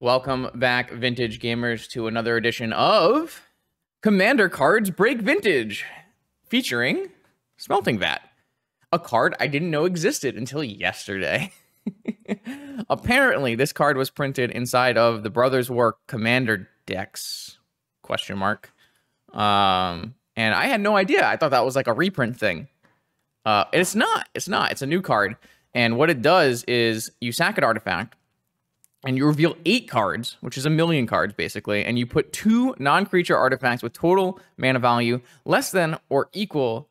Welcome back, vintage gamers, to another edition of Commander Cards Break Vintage, featuring Smelting Vat, a card I didn't know existed until yesterday. Apparently, this card was printed inside of the Brothers War Commander decks? Question mark. Um, and I had no idea. I thought that was like a reprint thing. Uh, it's not. It's not. It's a new card. And what it does is you sack an artifact and you reveal eight cards, which is a million cards basically, and you put two non-creature artifacts with total mana value less than or equal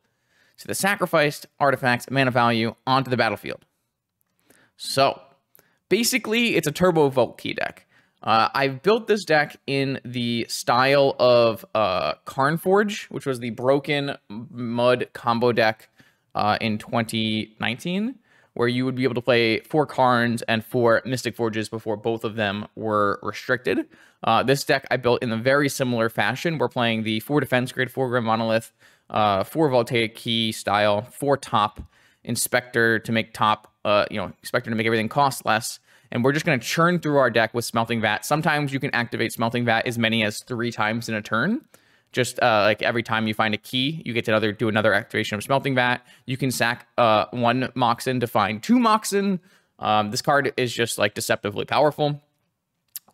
to the sacrificed artifact's mana value onto the battlefield. So, basically, it's a Turbo Vault Key deck. Uh, I've built this deck in the style of uh, Karnforge, which was the broken mud combo deck uh, in 2019 where you would be able to play four Karns and four Mystic Forges before both of them were restricted. Uh, this deck I built in a very similar fashion. We're playing the four Defense Grid, four Grim Monolith, uh, four Voltaic Key style, four top, Inspector to make top, uh, you know, Inspector to make everything cost less. And we're just going to churn through our deck with Smelting Vat. Sometimes you can activate Smelting Vat as many as three times in a turn just uh, like every time you find a key, you get to another do another activation of Smelting Vat. You can sack uh, one Moxen to find two Moxen. Um, this card is just like deceptively powerful.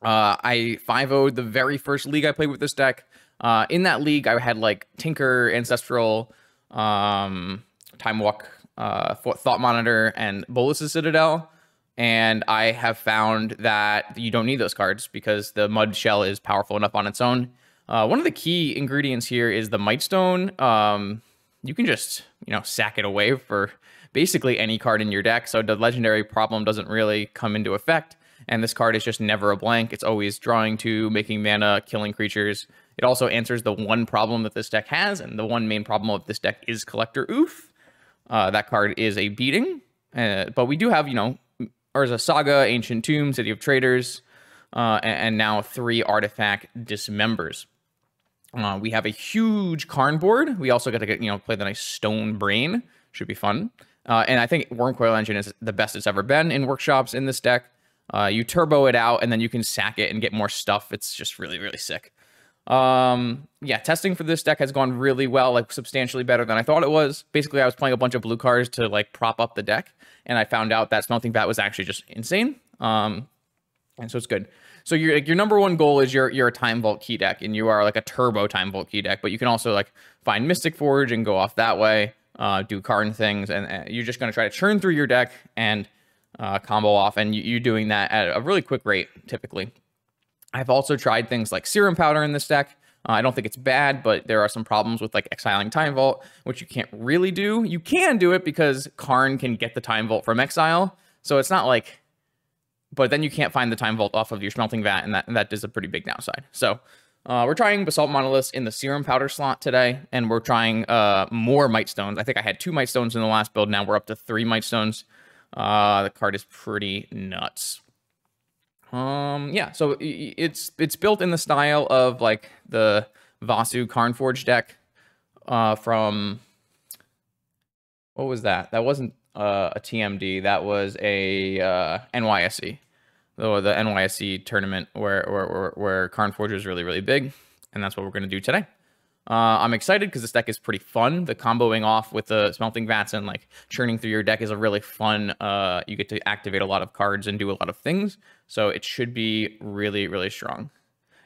Uh, I 5 0 the very first league I played with this deck. Uh, in that league, I had like Tinker, Ancestral, um, Time Walk, uh, Thought Monitor, and Bolas's Citadel. And I have found that you don't need those cards because the Mud Shell is powerful enough on its own. Uh, one of the key ingredients here is the Mightstone. Um, you can just, you know, sack it away for basically any card in your deck. So the legendary problem doesn't really come into effect. And this card is just never a blank. It's always drawing to, making mana, killing creatures. It also answers the one problem that this deck has. And the one main problem of this deck is Collector Ouphe. Uh, that card is a beating. Uh, but we do have, you know, Urza Saga, Ancient Tomb, City of Traders, uh, and, and now three artifact dismembers. Uh, we have a huge Karn board. We also got to get, you know, play the nice Stone Brain. Should be fun. Uh, and I think Wurmcoil Engine is the best it's ever been in workshops in this deck. Uh, you turbo it out and then you can sack it and get more stuff. It's just really, really sick. Um, yeah, testing for this deck has gone really well, like substantially better than I thought it was. Basically, I was playing a bunch of blue cards to like prop up the deck, and I found out that Smelting Vat was actually just insane. Um, and so it's good. So your like, your number one goal is you're you're a time vault key deck, and you are like a turbo time vault key deck. But you can also like find Mystic Forge and go off that way, uh, do card and things, and, and, you're just gonna try to churn through your deck and uh, combo off, and you, are doing that at a really quick rate typically. I've also tried things like Serum Powder in this deck. Uh, I don't think it's bad, but there are some problems with like exiling Time Vault, which you can't really do. You can do it because Karn can get the Time Vault from exile, so it's not like but then you can't find the time vault off of your smelting vat, and that and that is a pretty big downside. So uh, we're trying basalt monoliths in the serum powder slot today, and we're trying uh, more might stones. I think I had two might stones in the last build. Now we're up to three might stones. Uh, the card is pretty nuts. Um, yeah, so it's it's built in the style of like the Vasu Karnforge deck uh, from what was that? That wasn't uh, a TMD. That was a uh, NYSE the, the NYSE tournament where where where, Forger is really really big, and that's what we're going to do today. Uh, I'm excited because this deck is pretty fun. The comboing off with the smelting vats and like churning through your deck is a really fun. Uh, you get to activate a lot of cards and do a lot of things, so it should be really really strong.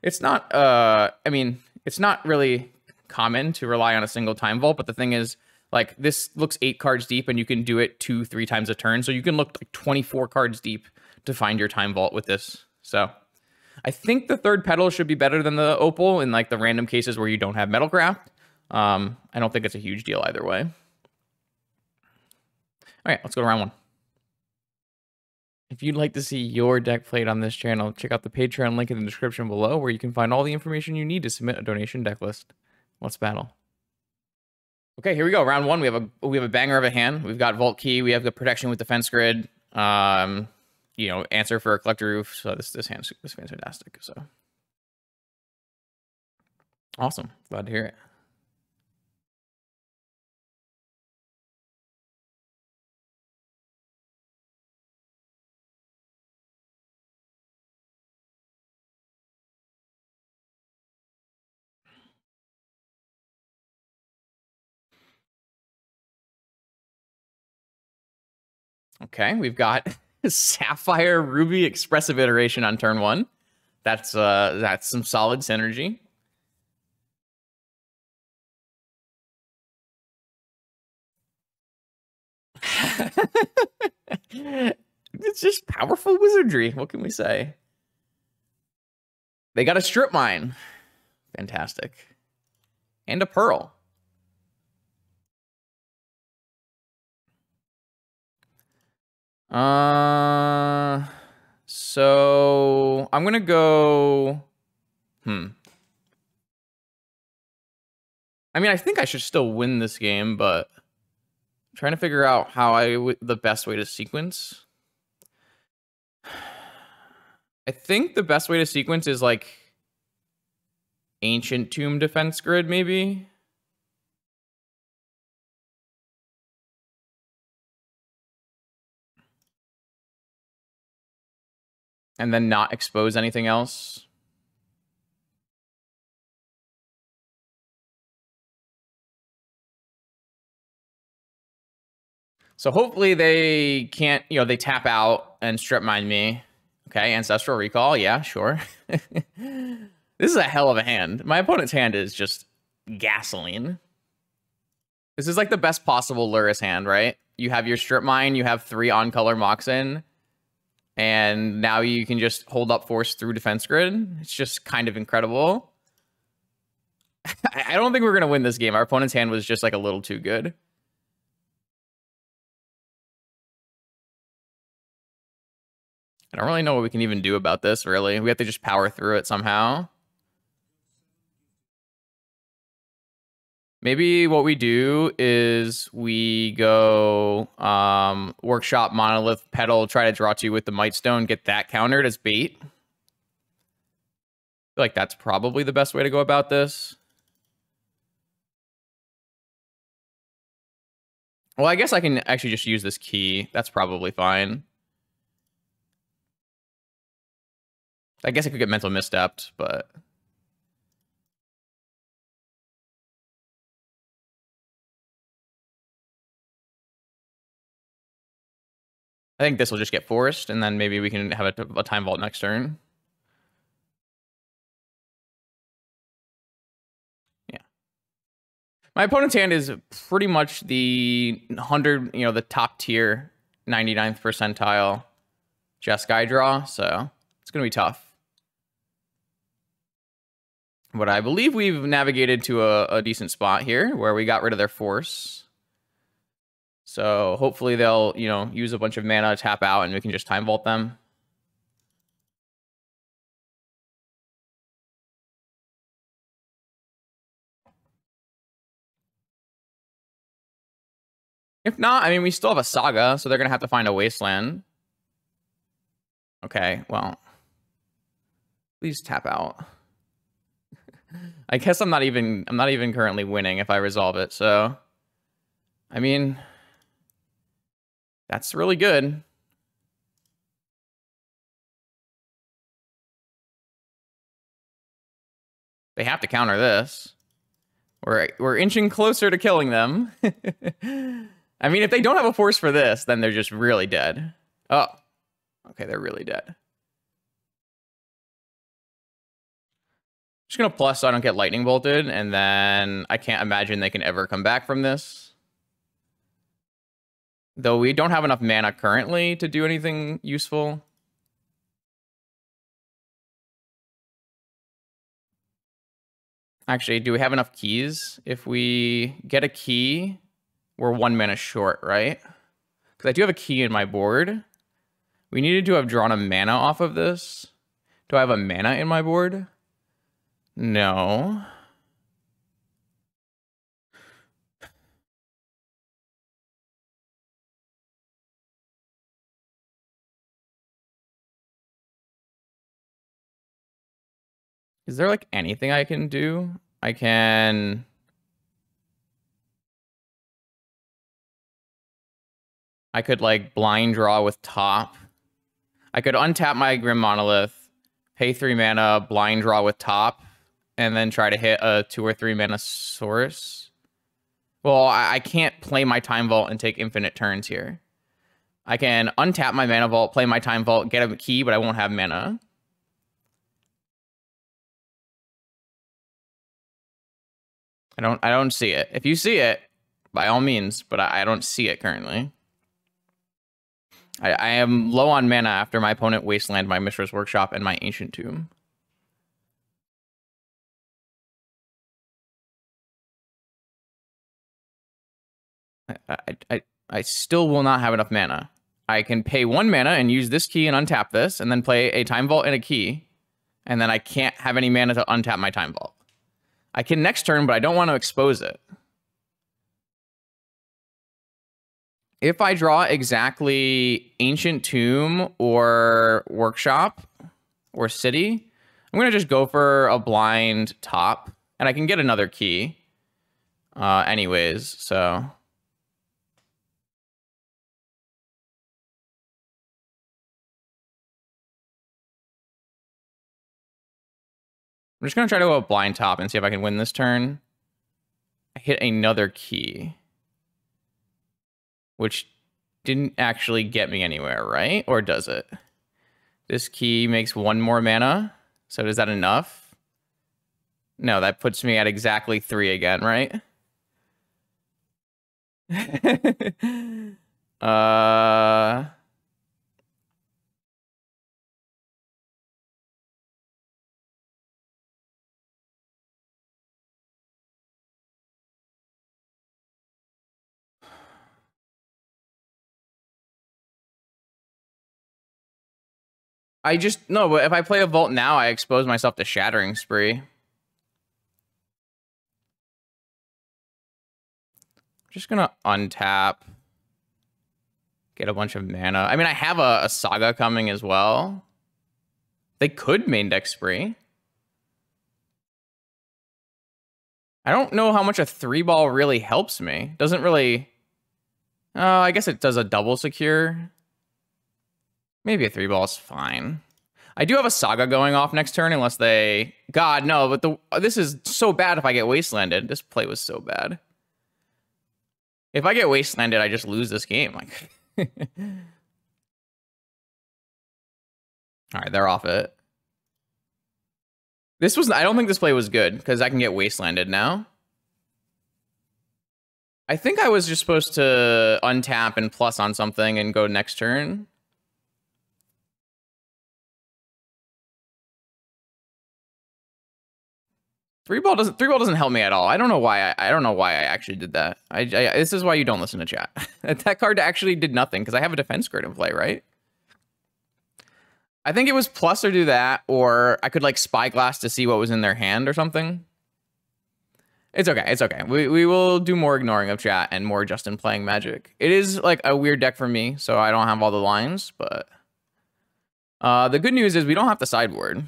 It's not. Uh, I mean, it's not really common to rely on a single time vault, but the thing is, like this looks eight cards deep, and you can do it two three times a turn, so you can look like 24 cards deep to find your time vault with this. So I think the third petal should be better than the opal in like the random cases where you don't have metal metalcraft. Um, I don't think it's a huge deal either way. All right, let's go to round one. If you'd like to see your deck played on this channel, check out the Patreon link in the description below where you can find all the information you need to submit a donation deck list. Let's battle. Okay, here we go. Round one. We have a we have a banger of a hand. We've got Vault Key. We have the protection with Defense Grid. Um, you know, answer for a collector Ouphe. So this this hand is fantastic. So Awesome. Glad to hear it. Okay, we've got Sapphire Ruby Expressive Iteration on turn one. That's uh that's some solid synergy. it's just powerful wizardry. What can we say? They got a strip mine. Fantastic. And a pearl. Uh, so I'm gonna go. Hmm. I mean, I think I should still win this game, but I'm trying to figure out how I w- the best way to sequence. I think the best way to sequence is like ancient tomb defense grid, maybe. And then not expose anything else. So hopefully they can't, you know, they tap out and strip mine me. Okay, Ancestral Recall, yeah, sure. this is a hell of a hand. My opponent's hand is just gasoline. This is like the best possible Lurrus hand, right? You have your strip mine, you have three on color Moxen, and now you can just hold up force through defense grid. It's just kind of incredible. I don't think we're going to win this game. Our opponent's hand was just like a little too good. I don't really know what we can even do about this, really. We have to just power through it somehow. Maybe what we do is we go um, workshop monolith petal, try to draw two with the might stone, get that countered as bait. Like that's probably the best way to go about this. Well, I guess I can actually just use this key. That's probably fine. I guess I could get mental misstepped, but... I think this will just get forced, and then maybe we can have a, a time vault next turn. Yeah. My opponent's hand is pretty much the 100, you know, the top tier 99th percentile Jeskai draw, so it's going to be tough. But I believe we've navigated to a, a decent spot here where we got rid of their force. So hopefully they'll, you know, use a bunch of mana, to tap out, and we can just time vault them. If not, I mean, we still have a saga, so they're going to have to find a wasteland. Okay, well, please tap out. I guess I'm not even, I'm not even currently winning if I resolve it, so, I mean, that's really good. They have to counter this. We're we're inching closer to killing them. I mean, if they don't have a force for this, then they're just really dead. Oh. Okay, they're really dead. Just gonna plus so I don't get lightning bolted, and then I can't imagine they can ever come back from this. Though we don't have enough mana currently to do anything useful. Actually, do we have enough keys? If we get a key, we're one mana short, right? Because I do have a key in my board. We needed to have drawn a mana off of this. Do I have a mana in my board? No. Is there like anything I can do? I can... I could like blind draw with top. I could untap my Grim Monolith, pay three mana, blind draw with top, and then try to hit a two or three mana source. Well, I, I can't play my Time Vault and take infinite turns here. I can untap my Mana Vault, play my Time Vault, get a key, but I won't have mana. I don't I don't see it. If you see it, by all means, but I, I don't see it currently. I, I am low on mana after my opponent wasteland my Mishra's Workshop and my Ancient Tomb. I, I, I still will not have enough mana. I can pay one mana and use this key and untap this, and then play a Time Vault and a key, and then I can't have any mana to untap my Time Vault. I can next turn, but I don't want to expose it. If I draw exactly Ancient Tomb or Workshop or City, I'm going to just go for a blind top, and I can get another key uh, anyways, so... I'm just going to try to go blind top and see if I can win this turn. I hit another key. Which didn't actually get me anywhere, right? Or does it? This key makes one more mana. So is that enough? No, that puts me at exactly three again, right? uh... I just no, but if I play a vault now, I expose myself to shattering spree. just gonna untap, get a bunch of mana. I mean, I have a, a saga coming as well. They could main deck spree. I don't know how much a three ball really helps me. Doesn't really. Oh, uh, I guess it does a double secure. Maybe a three ball is fine. I do have a saga going off next turn unless they... God, no, but the this is so bad if I get wastelanded. This play was so bad. If I get wastelanded, I just lose this game. Like, All right, they're off it. This was... I don't think this play was good because I can get wastelanded now. I think I was just supposed to untap and plus on something and go next turn. Three ball doesn't three ball doesn't help me at all. I don't know why I, I don't know why I actually did that. I, I this is why you don't listen to chat. that card actually did nothing because I have a defense card in play, right? I think it was plus or do that, or I could like spyglass to see what was in their hand or something. It's okay. It's okay. We we will do more ignoring of chat and more Justin playing Magic. It is like a weird deck for me, so I don't have all the lines, but uh, the good news is we don't have to sideboard.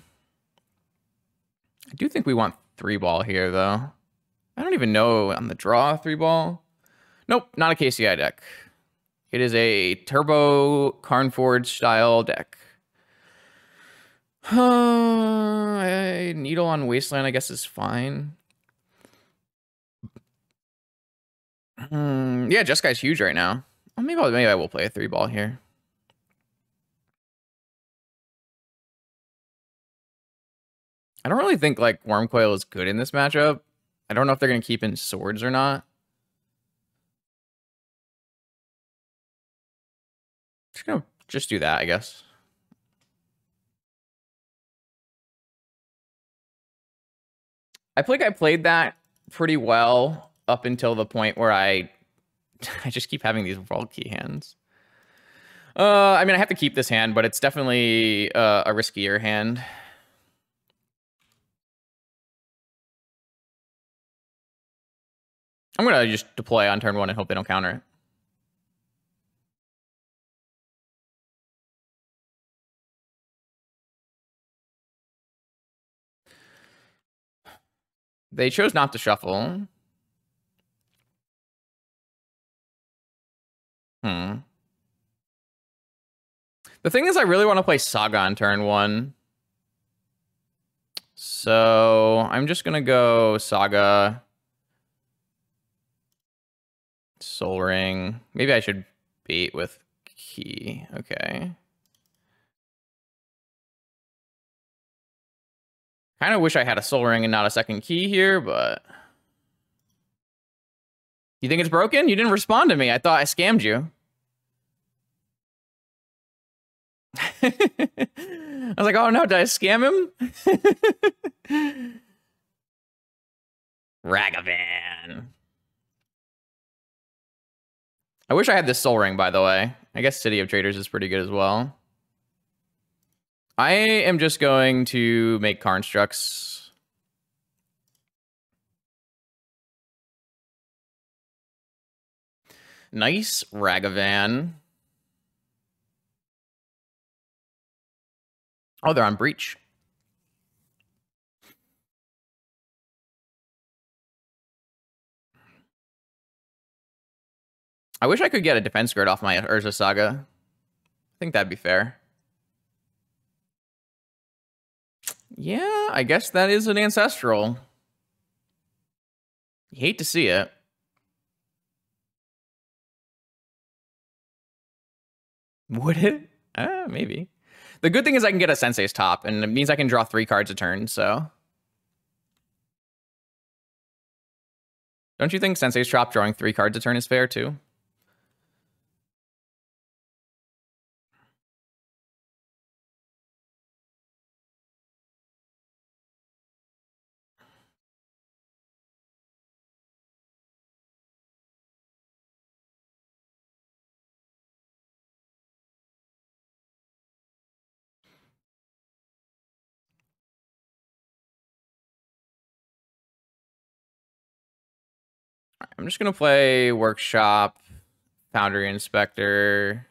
I do think we want three ball here, though. I don't even know on the draw three ball. Nope, not a KCI deck. It is a Turbo Karnforge style deck. Uh, needle on Wasteland, I guess, is fine. Hmm, yeah, Jeskai huge right now. Well, maybe, I'll, maybe I will play a three ball here. I don't really think like Wurmcoil is good in this matchup. I don't know if they're going to keep in swords or not. Just gonna just do that, I guess. I feel like I played that pretty well up until the point where I I just keep having these vault key hands. Uh, I mean, I have to keep this hand, but it's definitely uh, a riskier hand. I'm gonna just deploy on turn one and hope they don't counter it. They chose not to shuffle. Hmm. The thing is, I really want to play Saga on turn one. So I'm just going to go Saga. Sol Ring. Maybe I should bait with Key. Okay. Kind of wish I had a Sol Ring and not a second key here, but... You think it's broken? You didn't respond to me. I thought I scammed you. I was like, oh no, did I scam him? Ragavan. I wish I had this Sol Ring, by the way. I guess City of Traders is pretty good as well. I am just going to make Constructs. Nice Ragavan. Oh, they're on Breach. I wish I could get a defense grid off my Urza Saga. I think that'd be fair. Yeah, I guess that is an ancestral. You hate to see it. Would it? Uh, maybe. The good thing is I can get a Sensei's top, and it means I can draw three cards a turn, so. Don't you think Sensei's top drawing three cards a turn is fair, too? I'm just gonna play workshop, foundry inspector.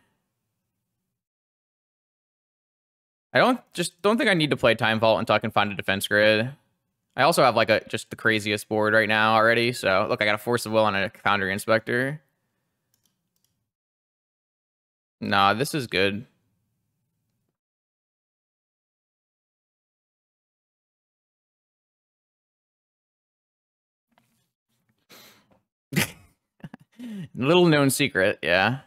I don't just don't think I need to play time vault until I can find a defense grid. I also have like a just the craziest board right now already. So look, I got a force of will on a foundry inspector. Nah, this is good. Little known secret, yeah.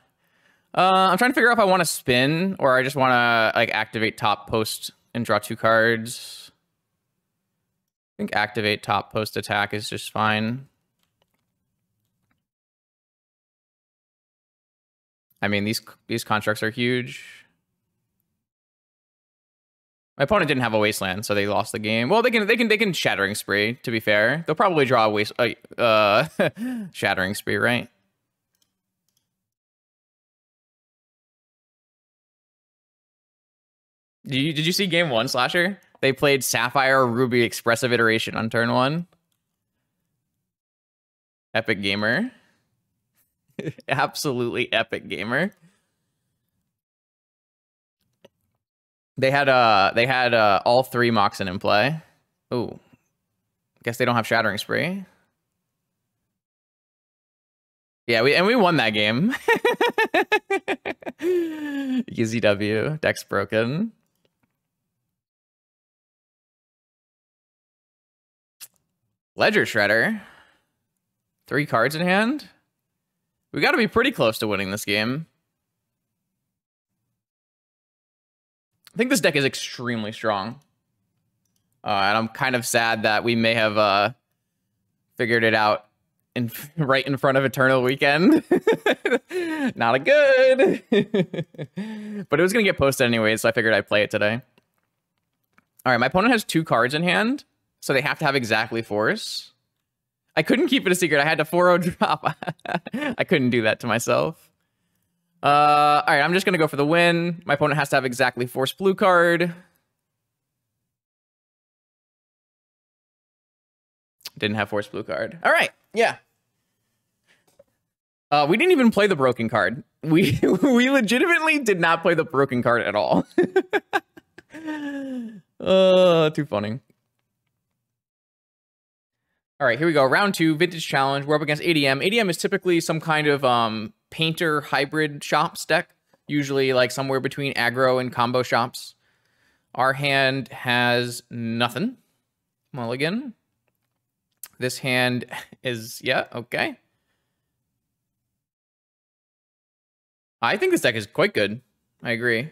Uh, I'm trying to figure out if I want to spin or I just want to like activate top post and draw two cards. I think activate top post attack is just fine. I mean, these these constructs are huge. My opponent didn't have a wasteland, so they lost the game. Well, they can they can they can shattering spree. To be fair, they'll probably draw a waste uh, uh shattering spree, right? Did you, did you see game one, Slasher? They played Sapphire Ruby Expressive Iteration on turn one. Epic Gamer. Absolutely epic gamer. They had uh they had uh all three Moxen in play. Oh. Guess they don't have Shattering Spree. Yeah, we and we won that game. Easy W. Deck's broken. Ledger Shredder. Three cards in hand. We got to be pretty close to winning this game. I think this deck is extremely strong. Uh, and I'm kind of sad that we may have uh, figured it out in right in front of Eternal Weekend. Not a good. but it was going to get posted anyway, so I figured I'd play it today. All right, my opponent has two cards in hand. So they have to have exactly force. I couldn't keep it a secret. I had to 4-0 drop. I couldn't do that to myself. Uh, all right, I'm just going to go for the win. My opponent has to have exactly force blue card. Didn't have force blue card. All right, yeah. Uh, we didn't even play the broken card. We we legitimately did not play the broken card at all. uh, too funny. All right, here we go. Round two, vintage challenge. We're up against ADM. ADM is typically some kind of um, painter hybrid shops deck, usually like somewhere between aggro and combo shops. Our hand has nothing. Mulligan. This hand is, yeah, okay. I think this deck is quite good. I agree.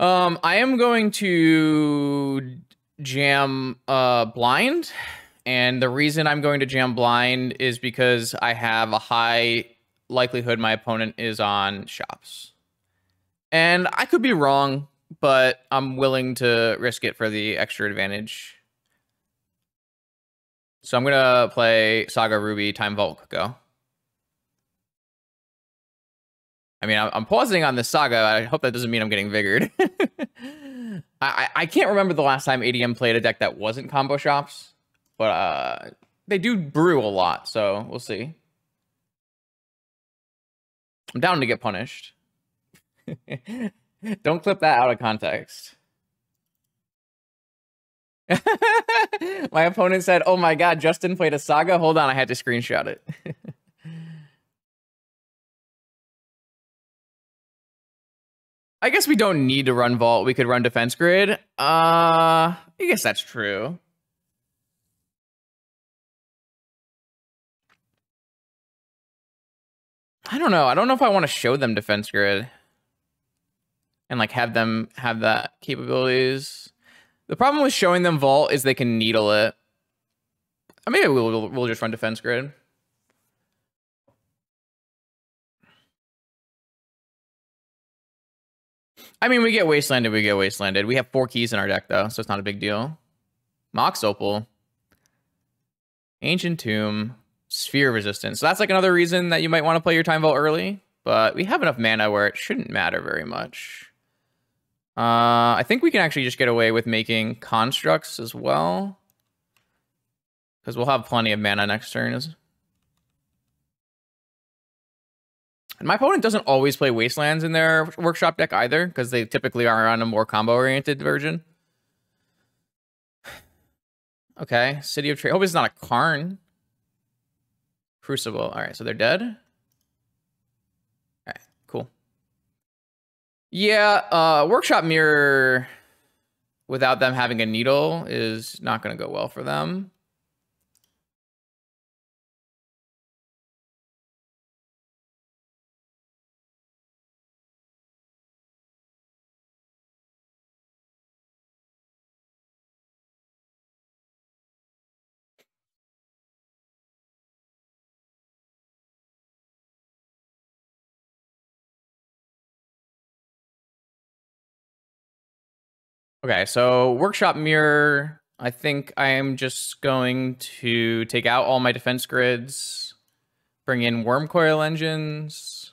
Um, I am going to jam uh blind, and the reason I'm going to jam blind is because I have a high likelihood my opponent is on shops. And I could be wrong, but I'm willing to risk it for the extra advantage. So I'm gonna play Saga Ruby Time Vault go. I mean, I'm pausing on this saga. I hope that doesn't mean I'm getting vigored. I, I can't remember the last time ADM played a deck that wasn't combo shops, but uh, they do brew a lot, so we'll see. I'm down to get punished. Don't clip that out of context. my opponent said, "Oh my god, Justin played a saga." Hold on, I had to screenshot it. I guess we don't need to run Vault. We could run Defense Grid. Uh, I guess that's true. I don't know. I don't know if I want to show them Defense Grid and like have them have that capabilities. The problem with showing them Vault is they can needle it. Maybe we'll we'll just run Defense Grid. I mean, we get wastelanded, we get wastelanded. We have four keys in our deck, though, so it's not a big deal. Mox Opal. Ancient Tomb. Sphere Resistance. So that's like another reason that you might want to play your Time Vault early. But we have enough mana where it shouldn't matter very much. Uh, I think we can actually just get away with making constructs as well. Because we'll have plenty of mana next turn. And my opponent doesn't always play Wastelands in their workshop deck either, because they typically are on a more combo-oriented version. Okay, City of Trade. Hope it's not a Karn. Crucible. All right, so they're dead. All right, cool. Yeah, uh, Workshop Mirror without them having a needle is not going to go well for them. Okay, so workshop mirror. I think I am just going to take out all my defense grids, bring in Wurmcoil Engines,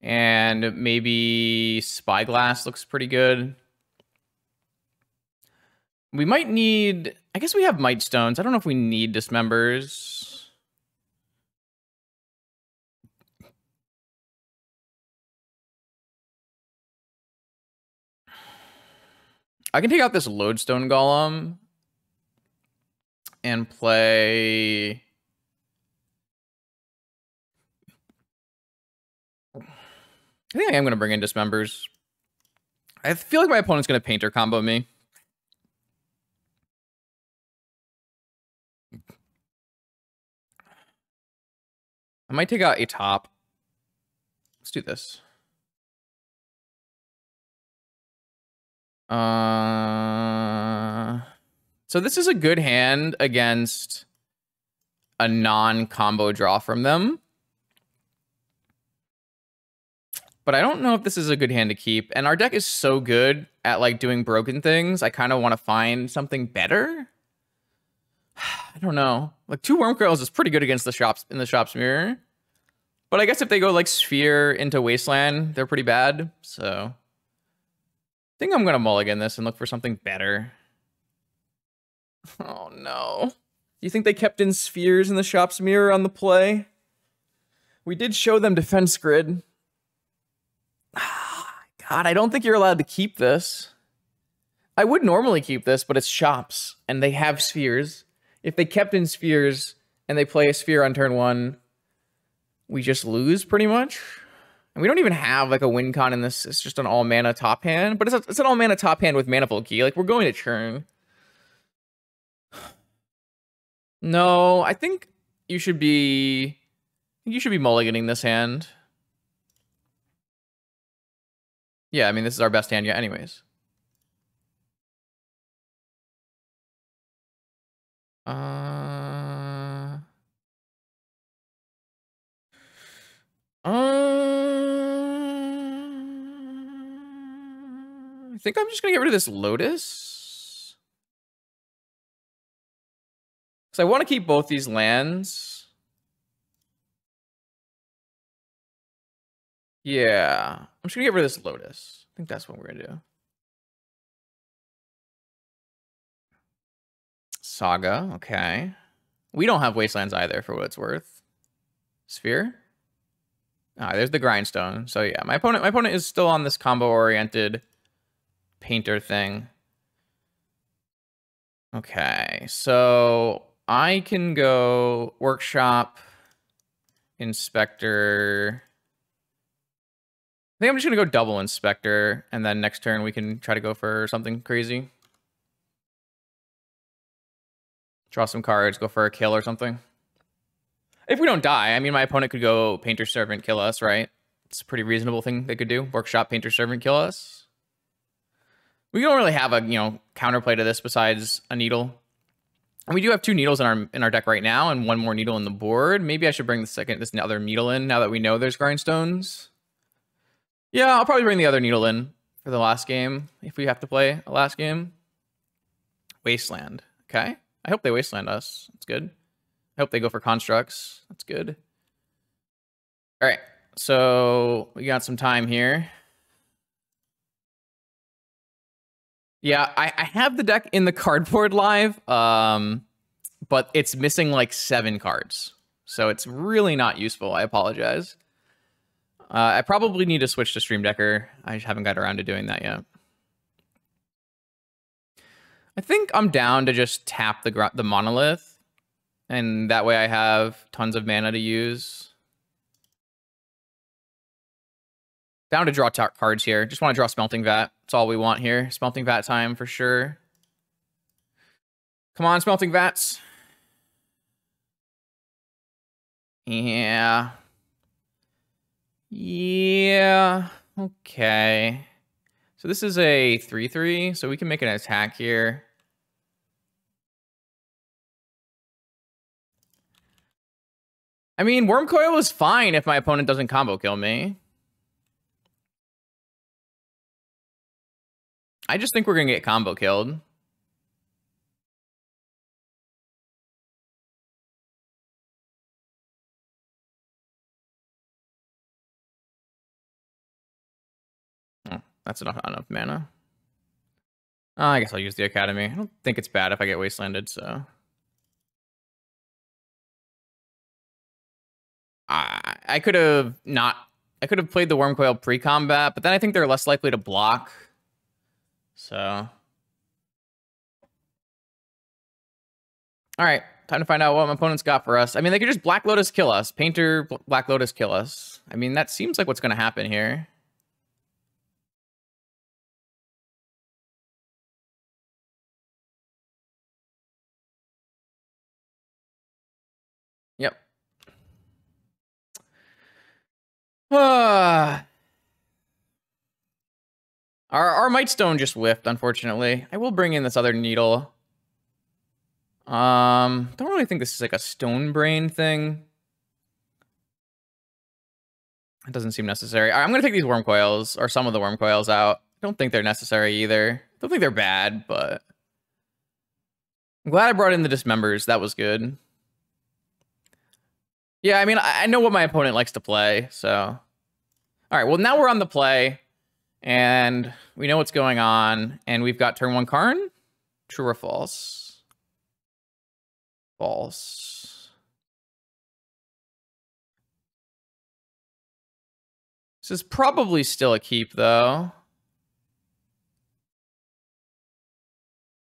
and maybe spyglass looks pretty good. We might need, I guess we have might stones. I don't know if we need dismembers. I can take out this lodestone golem and play. I think I am going to bring in dismembers. I feel like my opponent's going to painter combo me. I might take out a top. Let's do this. Uh, so this is a good hand against a non-combo draw from them. But I don't know if this is a good hand to keep. And our deck is so good at like doing broken things. I kind of want to find something better. I don't know. Like two Wurmcoils is pretty good against the shops in the shop's mirror. But I guess if they go like sphere into wasteland, they're pretty bad. So think I'm going to mulligan this and look for something better. Oh, no. Do you think they kept in spheres in the shop's mirror on the play? We did show them defense grid. God, I don't think you're allowed to keep this. I would normally keep this, but it's shops and they have spheres. If they kept in spheres and they play a sphere on turn one, we just lose pretty much. And we don't even have like a win con in this. It's just an all mana top hand, but it's, a, it's an all mana top hand with manifold key. Like we're going to churn. No, I think you should be you should be mulliganing this hand. Yeah, I mean this is our best hand yet anyways. Uh Uh, think I'm just gonna get rid of this Lotus. Because I want to keep both these lands. Yeah. I'm just gonna get rid of this Lotus. I think that's what we're gonna do. Saga, okay. We don't have Wastelands either, for what it's worth. Sphere? Ah, there's the grindstone. So yeah, my opponent my opponent is still on this combo oriented painter thing. Okay, so I can go workshop inspector. I think I'm just gonna go double inspector, and then next turn we can try to go for something crazy. Draw some cards, go for a kill or something. If we don't die, I mean, my opponent could go Painter Servant, kill us, right? It's a pretty reasonable thing they could do. Workshop Painter Servant, kill us. We don't really have a you know counterplay to this besides a needle. And we do have two needles in our in our deck right now, and one more needle in the board. Maybe I should bring the second this other needle in now that we know there's grindstones. Yeah, I'll probably bring the other needle in for the last game if we have to play a last game. Wasteland. Okay. I hope they wasteland us. That's good. I hope they go for constructs. That's good. All right. So we got some time here. Yeah, I, I have the deck in the cardboard live, um, but it's missing like seven cards. So it's really not useful. I apologize. Uh, I probably need to switch to Stream Decker. I haven't got around to doing that yet. I think I'm down to just tap the the monolith and that way I have tons of mana to use. Down to draw cards here. Just want to draw Smelting Vat. That's all we want here. Smelting Vat time for sure. Come on, Smelting Vats. Yeah. Yeah. Okay. So this is a 3-3, so we can make an attack here. I mean, Wurmcoil is fine if my opponent doesn't combo kill me. I just think we're going to get combo killed. Oh, that's enough, enough mana. Oh, I guess I'll use the Academy. I don't think it's bad if I get Wastelanded, so... I, I could have not. I could have played the Wurmcoil pre-combat, but then I think they're less likely to block. So, all right, time to find out what my opponent's got for us. I mean, they could just Black Lotus kill us, Painter Black Lotus kill us. I mean, that seems like what's going to happen here. Yep. our our might stone just whiffed, unfortunately. I will bring in this other needle. Um, don't really think this is like a stone brain thing. It doesn't seem necessary. I'm gonna take these Wurmcoils, or some of the Wurmcoils out. I don't think they're necessary either. Don't think they're bad, but I'm glad I brought in the dismembers. That was good. Yeah, I mean, I know what my opponent likes to play, so. All right, well, now we're on the play, and we know what's going on, and we've got turn one Karn. True or false? False. This is probably still a keep, though.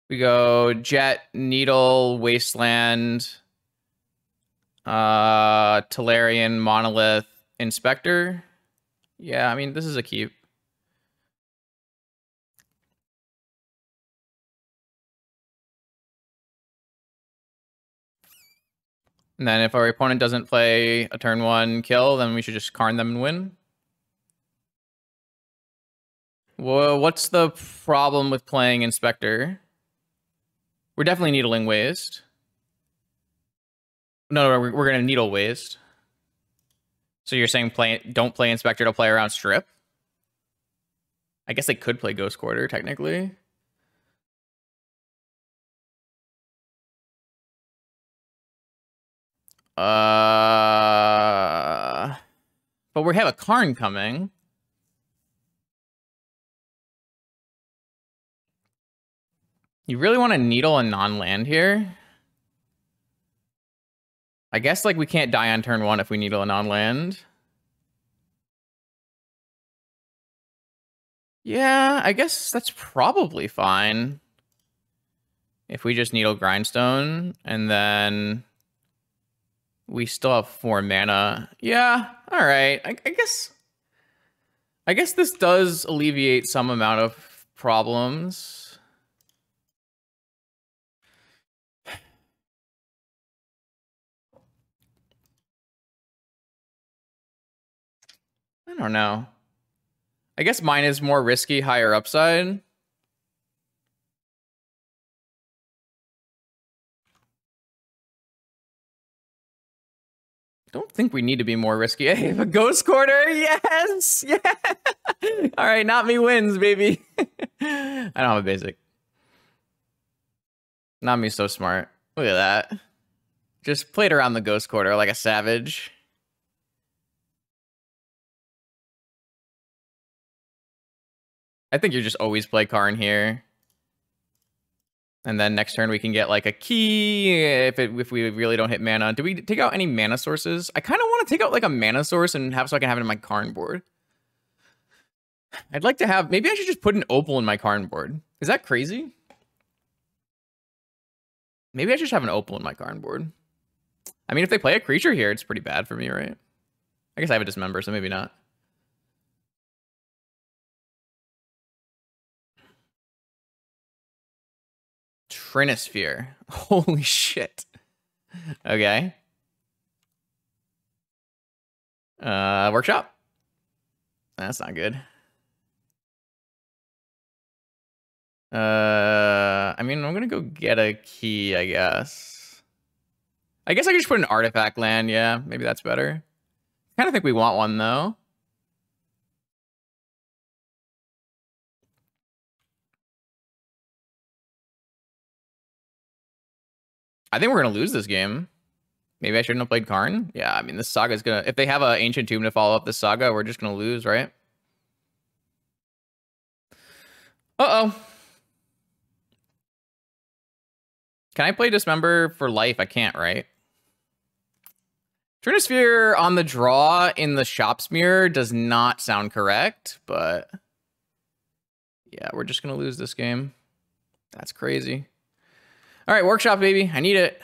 We go Jet, Needle, Wasteland, uh, Tolarian, Monolith, Inspector. Yeah, I mean, this is a keep. And then if our opponent doesn't play a turn one kill, then we should just Karn them and win. Well, what's the problem with playing Inspector? We're definitely needling waste. No, no we're, we're gonna needle waste. So you're saying play don't play Inspector to play around Strip? I guess they could play Ghost Quarter technically. Uh, but we have a Karn coming. You really want to needle a non-land here? I guess like we can't die on turn one if we needle a non-land. Yeah, I guess that's probably fine. If we just needle grindstone and then we still have four mana. Yeah, all right. I, I guess. I guess this does alleviate some amount of problems. I don't know. I guess mine is more risky, higher upside. Don't think we need to be more risky. Hey, a ghost quarter, yes, yeah. All right, not me wins, baby. I don't have a basic. Not me so smart. Look at that. Just played around the ghost quarter like a savage. I think you just always play Karn here. And then next turn we can get like a key if it, if we really don't hit mana. Do we take out any mana sources? I kind of want to take out like a mana source and have so I can have it in my Karn board. I'd like to have maybe I should just put an opal in my Karn board. Is that crazy? Maybe I should have an opal in my Karn board. I mean, if they play a creature here, it's pretty bad for me, right? I guess I have a dismember, so maybe not. Trinisphere. Holy shit. Okay. Uh, workshop. That's not good. Uh, I mean, I'm gonna go get a key, I guess. I guess I could just put an artifact land. Yeah, maybe that's better. I kind of think we want one, though. I think we're gonna lose this game. Maybe I shouldn't have played Karn. Yeah, I mean this saga is gonna. If they have an ancient tomb to follow up this saga, we're just gonna lose, right? Uh oh. Can I play Dismember for life? I can't, right? Trinisphere on the draw in the Shop's Mirror does not sound correct, but yeah, we're just gonna lose this game. That's crazy. All right, workshop, baby. I need it.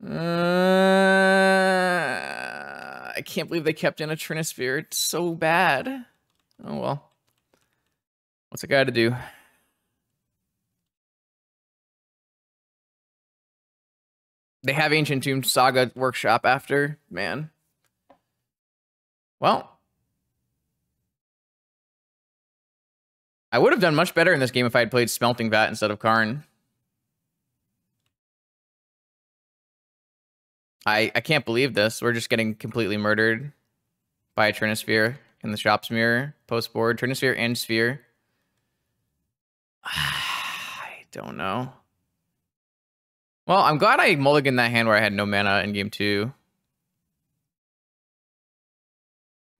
Uh, I can't believe they kept in a Trinisphere. It's so bad. Oh, well. What's a guy to do? They have Ancient Tomb Saga Workshop after. Man. Well, I would have done much better in this game if I had played Smelting Vat instead of Karn. I, I can't believe this. We're just getting completely murdered by a Trinisphere in the shop's mirror post board. Trinisphere and Sphere. I don't know. Well, I'm glad I mulliganed that hand where I had no mana in game two.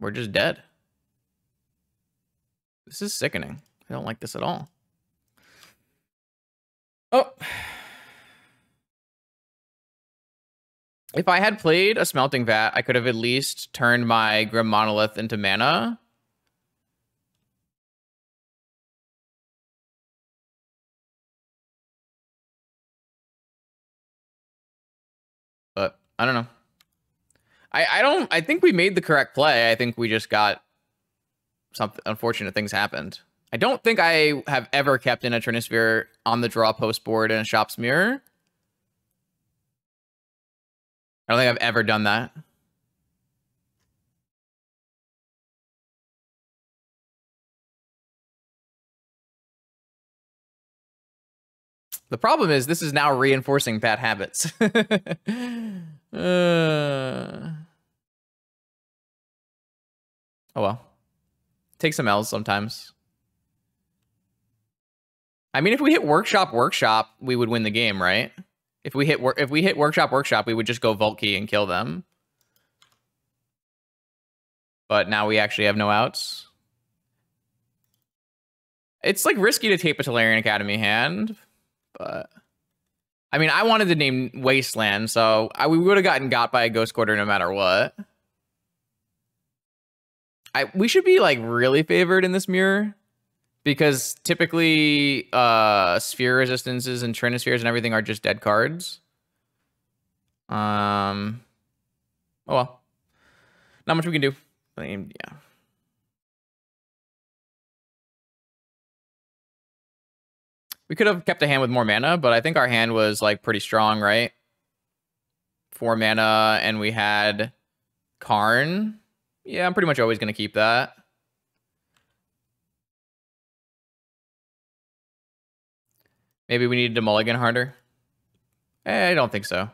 We're just dead. This is sickening. I don't like this at all. Oh. If I had played a Smelting Vat, I could have at least turned my Grim Monolith into mana. But I don't know. I, I don't I think we made the correct play. I think we just got some unfortunate things happened. I don't think I have ever kept in a Trinisphere on the draw post board in a shop's mirror. I don't think I've ever done that. The problem is this is now reinforcing bad habits. uh... Oh well. Take some L's sometimes. I mean, if we hit workshop workshop, we would win the game, right? If we hit if we hit workshop workshop, we would just go vault key and kill them. But now we actually have no outs. It's like risky to tape a Tolarian Academy hand, but I mean, I wanted to name Wasteland, so I, we would have gotten got by a Ghost Quarter no matter what. I we should be like really favored in this mirror because typically uh sphere resistances and trinispheres and everything are just dead cards. Um oh well. Not much we can do. Mean, yeah. We could have kept a hand with more mana, but I think our hand was like pretty strong, right? Four mana and we had Karn. Yeah, I'm pretty much always gonna keep that. Maybe we needed to mulligan harder. Eh, I don't think so.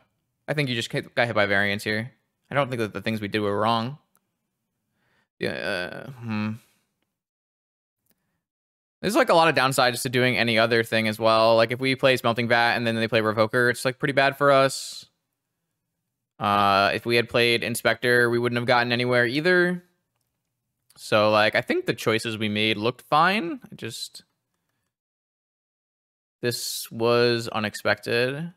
I think you just got hit by variance here. I don't think that the things we did were wrong. Yeah. Uh, hmm. There's like a lot of downsides to doing any other thing as well. Like if we play Smelting Vat and then they play Revoker, it's like pretty bad for us. Uh, if we had played Inspector, we wouldn't have gotten anywhere either. So like I think the choices we made looked fine. I just this was unexpected.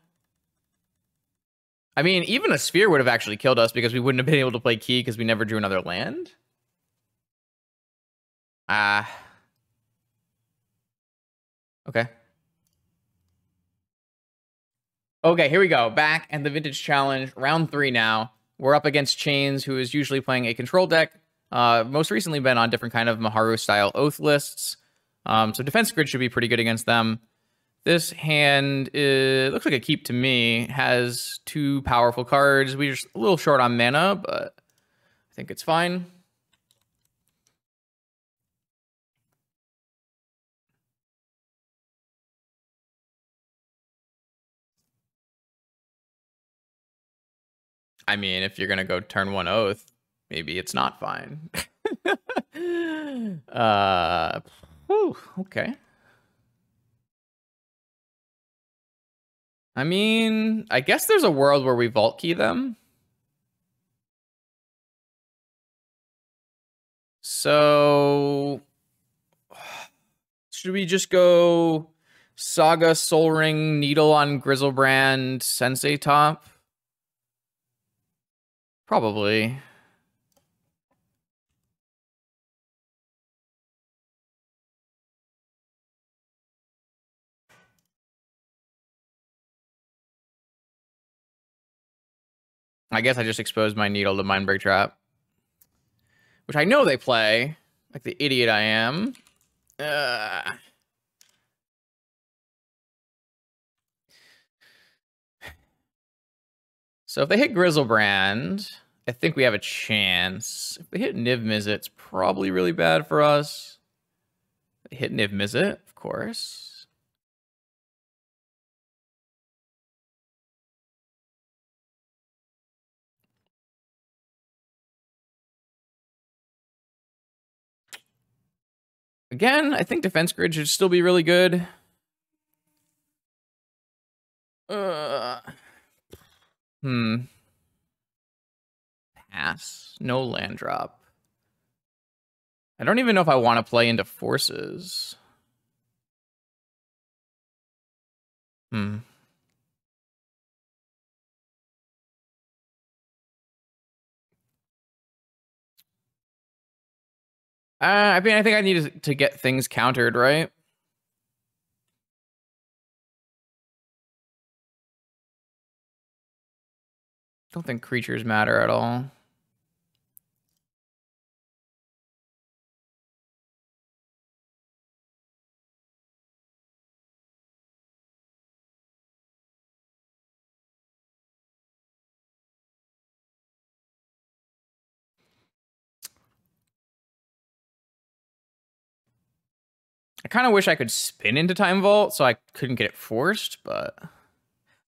I mean, even a sphere would have actually killed us because we wouldn't have been able to play key because we never drew another land. Ah. Uh, okay. Okay, here we go. Back and the Vintage Challenge, round three now. We're up against Chains, who is usually playing a control deck. Uh, most recently been on different kind of Maharu-style Oath lists. Um, so Defense Grid should be pretty good against them. This hand is, looks like a keep to me. Has two powerful cards. We're just a little short on mana, but I think it's fine. I mean, if you're gonna go turn one oath, maybe it's not fine. uh, whew, okay. I mean, I guess there's a world where we vault key them. So should we just go Saga Sol Ring Needle on Griselbrand Sensei top? Probably. I guess I just exposed my needle to Mindbreak Trap. Which I know they play, like the idiot I am. Uh. So if they hit Griselbrand, I think we have a chance. If they hit Niv Mizzet, it's probably really bad for us. They hit Niv Mizzet, of course. Again, I think defense grid should still be really good. Uh, hmm. Pass. No land drop. I don't even know if I want to play into forces. Hmm. Uh, I mean, I think I need to get things countered, right? Don't think creatures matter at all. Kind of wish I could spin into Time Vault so I couldn't get it forced, but...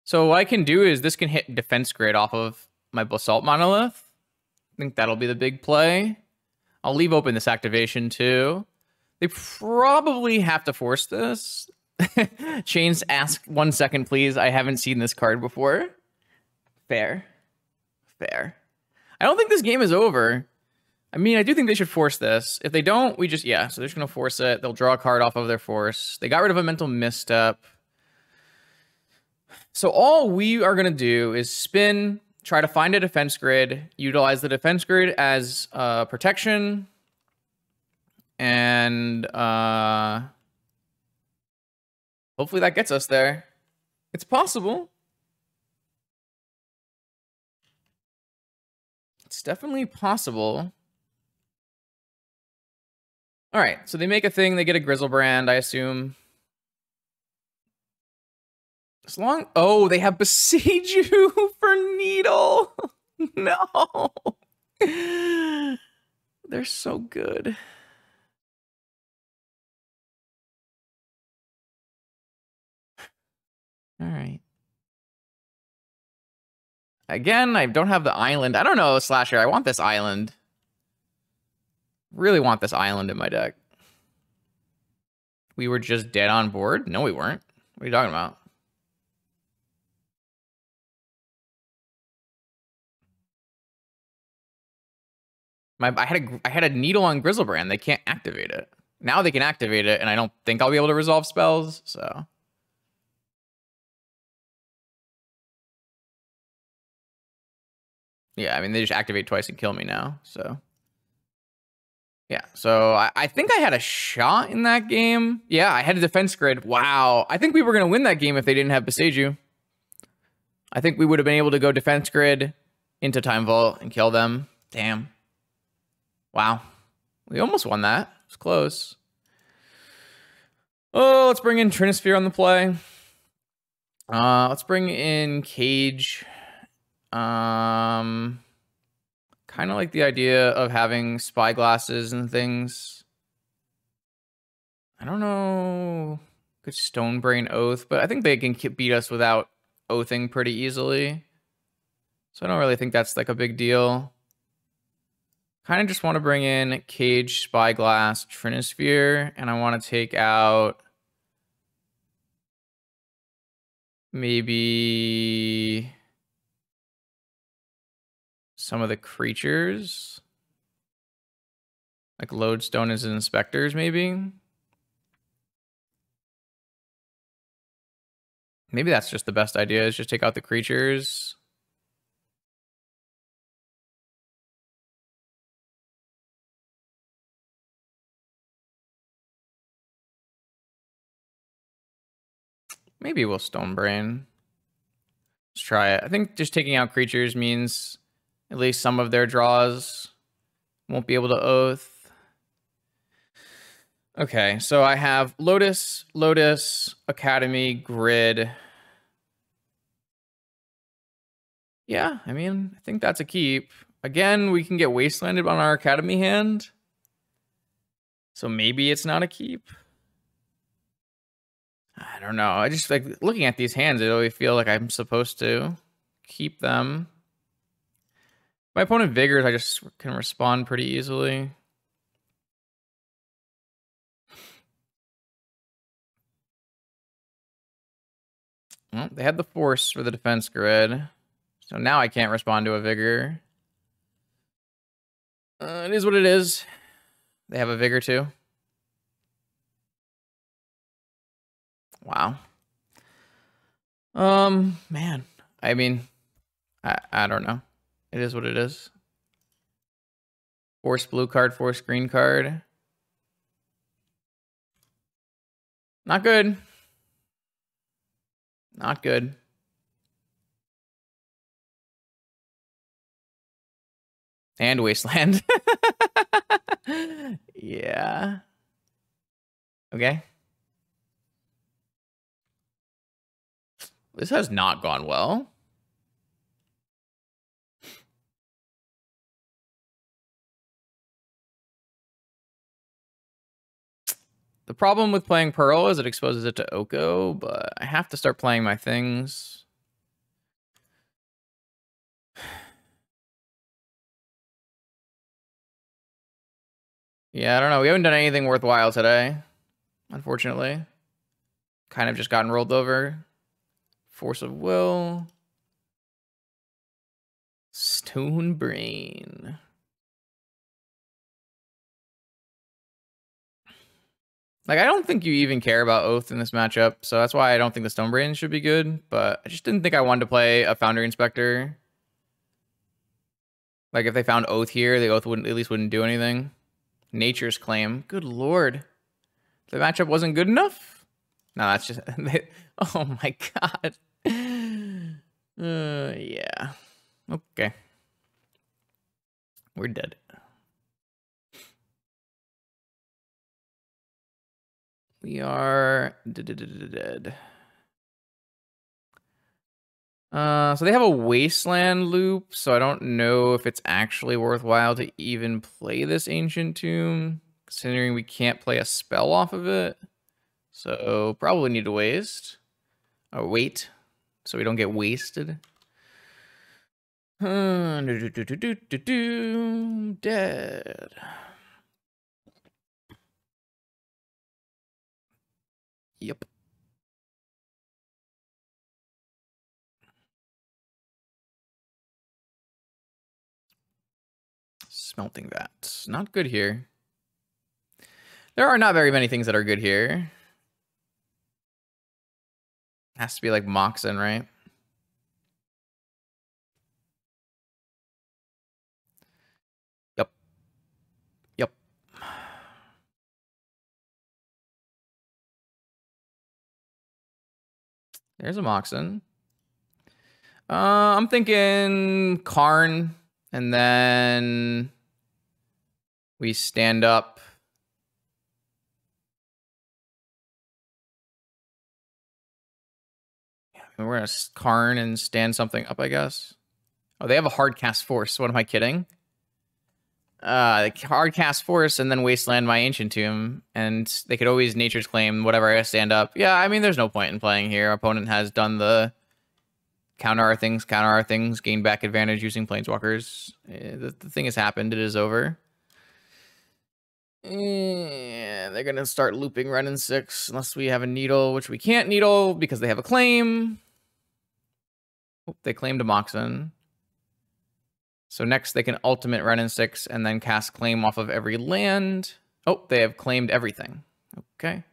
So what I can do is this can hit Defense Grid off of my Basalt Monolith. I think that'll be the big play. I'll leave open this activation too. They probably have to force this. Chains, ask one second, please. I haven't seen this card before. Fair. Fair. I don't think this game is over. I mean, I do think they should force this. If they don't, we just, yeah, so they're just going to force it. They'll draw a card off of their force. They got rid of a mental misstep. So all we are going to do is spin, try to find a defense grid, utilize the defense grid as uh, protection, and uh, hopefully that gets us there. It's possible. It's definitely possible. All right, so they make a thing. They get a Griselbrand, I assume. As long... Oh, they have Boseiju for Needle. no. They're so good. All right. Again, I don't have the island. I don't know, Slasher. I want this island. Really want this island in my deck. We were just dead on board? No, we weren't. What are you talking about? My, I had a I had a needle on Griselbrand. They can't activate it. Now they can activate it, and I don't think I'll be able to resolve spells. So. Yeah, I mean they just activate twice and kill me now. So. Yeah, so I, I, think I had a shot in that game. Yeah, I had a defense grid. Wow. I think we were going to win that game if they didn't have Boseiju. I think we would have been able to go defense grid into Time Vault and kill them. Damn. Wow. We almost won that. It was close. Oh, let's bring in Trinisphere on the play. Uh, let's bring in Cage. Um, kind of like the idea of having spy glasses and things. I don't know. Good Stone Brain Oath, but I think they can beat us without oathing pretty easily. So I don't really think that's like a big deal. Kind of just want to bring in Cage, Spyglass, Trinisphere, and I want to take out maybe some of the creatures. Like Lodestone as inspectors, maybe? Maybe that's just the best idea, is just take out the creatures. Maybe we'll Stone Brain. Let's try it. I think just taking out creatures means at least some of their draws won't be able to oath. Okay, so I have Lotus, Lotus, Academy, Grid. Yeah, I mean, I think that's a keep. Again, we can get Wastelanded on our Academy hand. So maybe it's not a keep. I don't know. I just like looking at these hands, I always feel like I'm supposed to keep them. My opponent Vigors, I just can respond pretty easily. Well, they had the force for the defense grid. So now I can't respond to a vigor. Uh, it is what it is. They have a vigor too. Wow. Um, man. I mean, I, I don't know. It is what it is. Force blue card, force green card. Not good. Not good. And Wasteland. yeah. Okay. This has not gone well. The problem with playing Pearl is it exposes it to Oko, but I have to start playing my things. Yeah, I don't know. We haven't done anything worthwhile today, unfortunately. Kind of just gotten rolled over. Force of Will. Stone Brain. Like, I don't think you even care about Oath in this matchup, so that's why I don't think the Stone Brain should be good, but I just didn't think I wanted to play a Foundry Inspector. Like, if they found Oath here, the Oath wouldn't at least wouldn't do anything. Nature's Claim. Good lord. The matchup wasn't good enough? No, that's just... oh my god. Uh, yeah. Okay. We're dead. We are dead. Uh, so they have a wasteland loop, so I don't know if it's actually worthwhile to even play this ancient tomb, considering we can't play a spell off of it. So probably need to waste. Or uh, wait, so we don't get wasted. Do, do, do, dead. Yep. Smelting vat. Not good here. There are not very many things that are good here. Has to be like Moxen, right? There's a Moxen. Uh, I'm thinking Karn, and then we stand up. We're gonna Karn and stand something up, I guess. Oh, they have a hard cast force. What am I kidding? Uh hard cast force and then wasteland my ancient tomb. And they could always nature's claim whatever i stand up. Yeah i mean there's no point in playing here. Opponent has done the counter our things counter our things gain back advantage using planeswalkers. Eh, the, the thing has happened. It is over. And they're gonna start looping Wrenn and Six unless we have a needle which we can't needle because they have a claim. Oh, they claimed a moxen so next they can ultimate Wrenn and Six and then cast claim off of every land. Oh, they have claimed everything. Okay.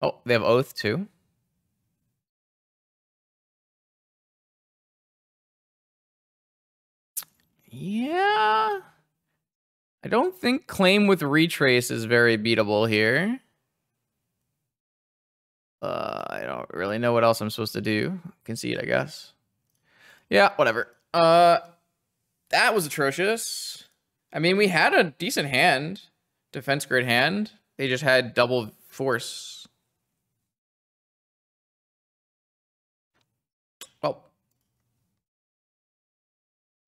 Oh, they have oath too. Yeah. I don't think claim with retrace is very beatable here. Uh, I don't really know what else I'm supposed to do. Concede, I guess. Yeah, whatever. Uh, that was atrocious. I mean, we had a decent hand, defense grid hand. They just had double force. Well.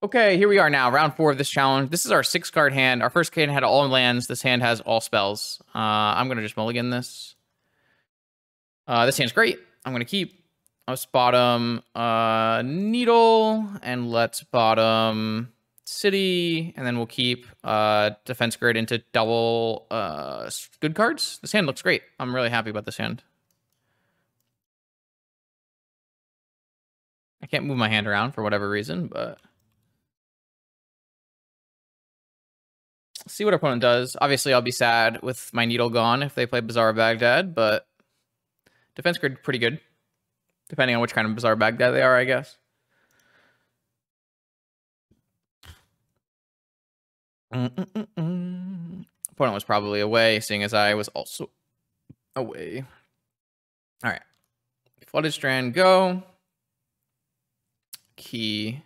Okay, here we are now, round four of this challenge. This is our six card hand. Our first hand had all lands. This hand has all spells. Uh, I'm going to just mulligan this. Uh, this hand's great. I'm going to keep. Let's bottom uh, Needle, and let's bottom City, and then we'll keep uh, Defense Grid into double uh, good cards. This hand looks great. I'm really happy about this hand. I can't move my hand around for whatever reason, but... see what opponent does. Obviously, I'll be sad with my Needle gone if they play Bazaar Baghdad, but Defense Grid pretty good. Depending on which kind of Bazaar Baghdad they are, I guess. Mm -mm -mm Opponent was probably away, seeing as I was also away. All right. Flooded Strand, go. Key.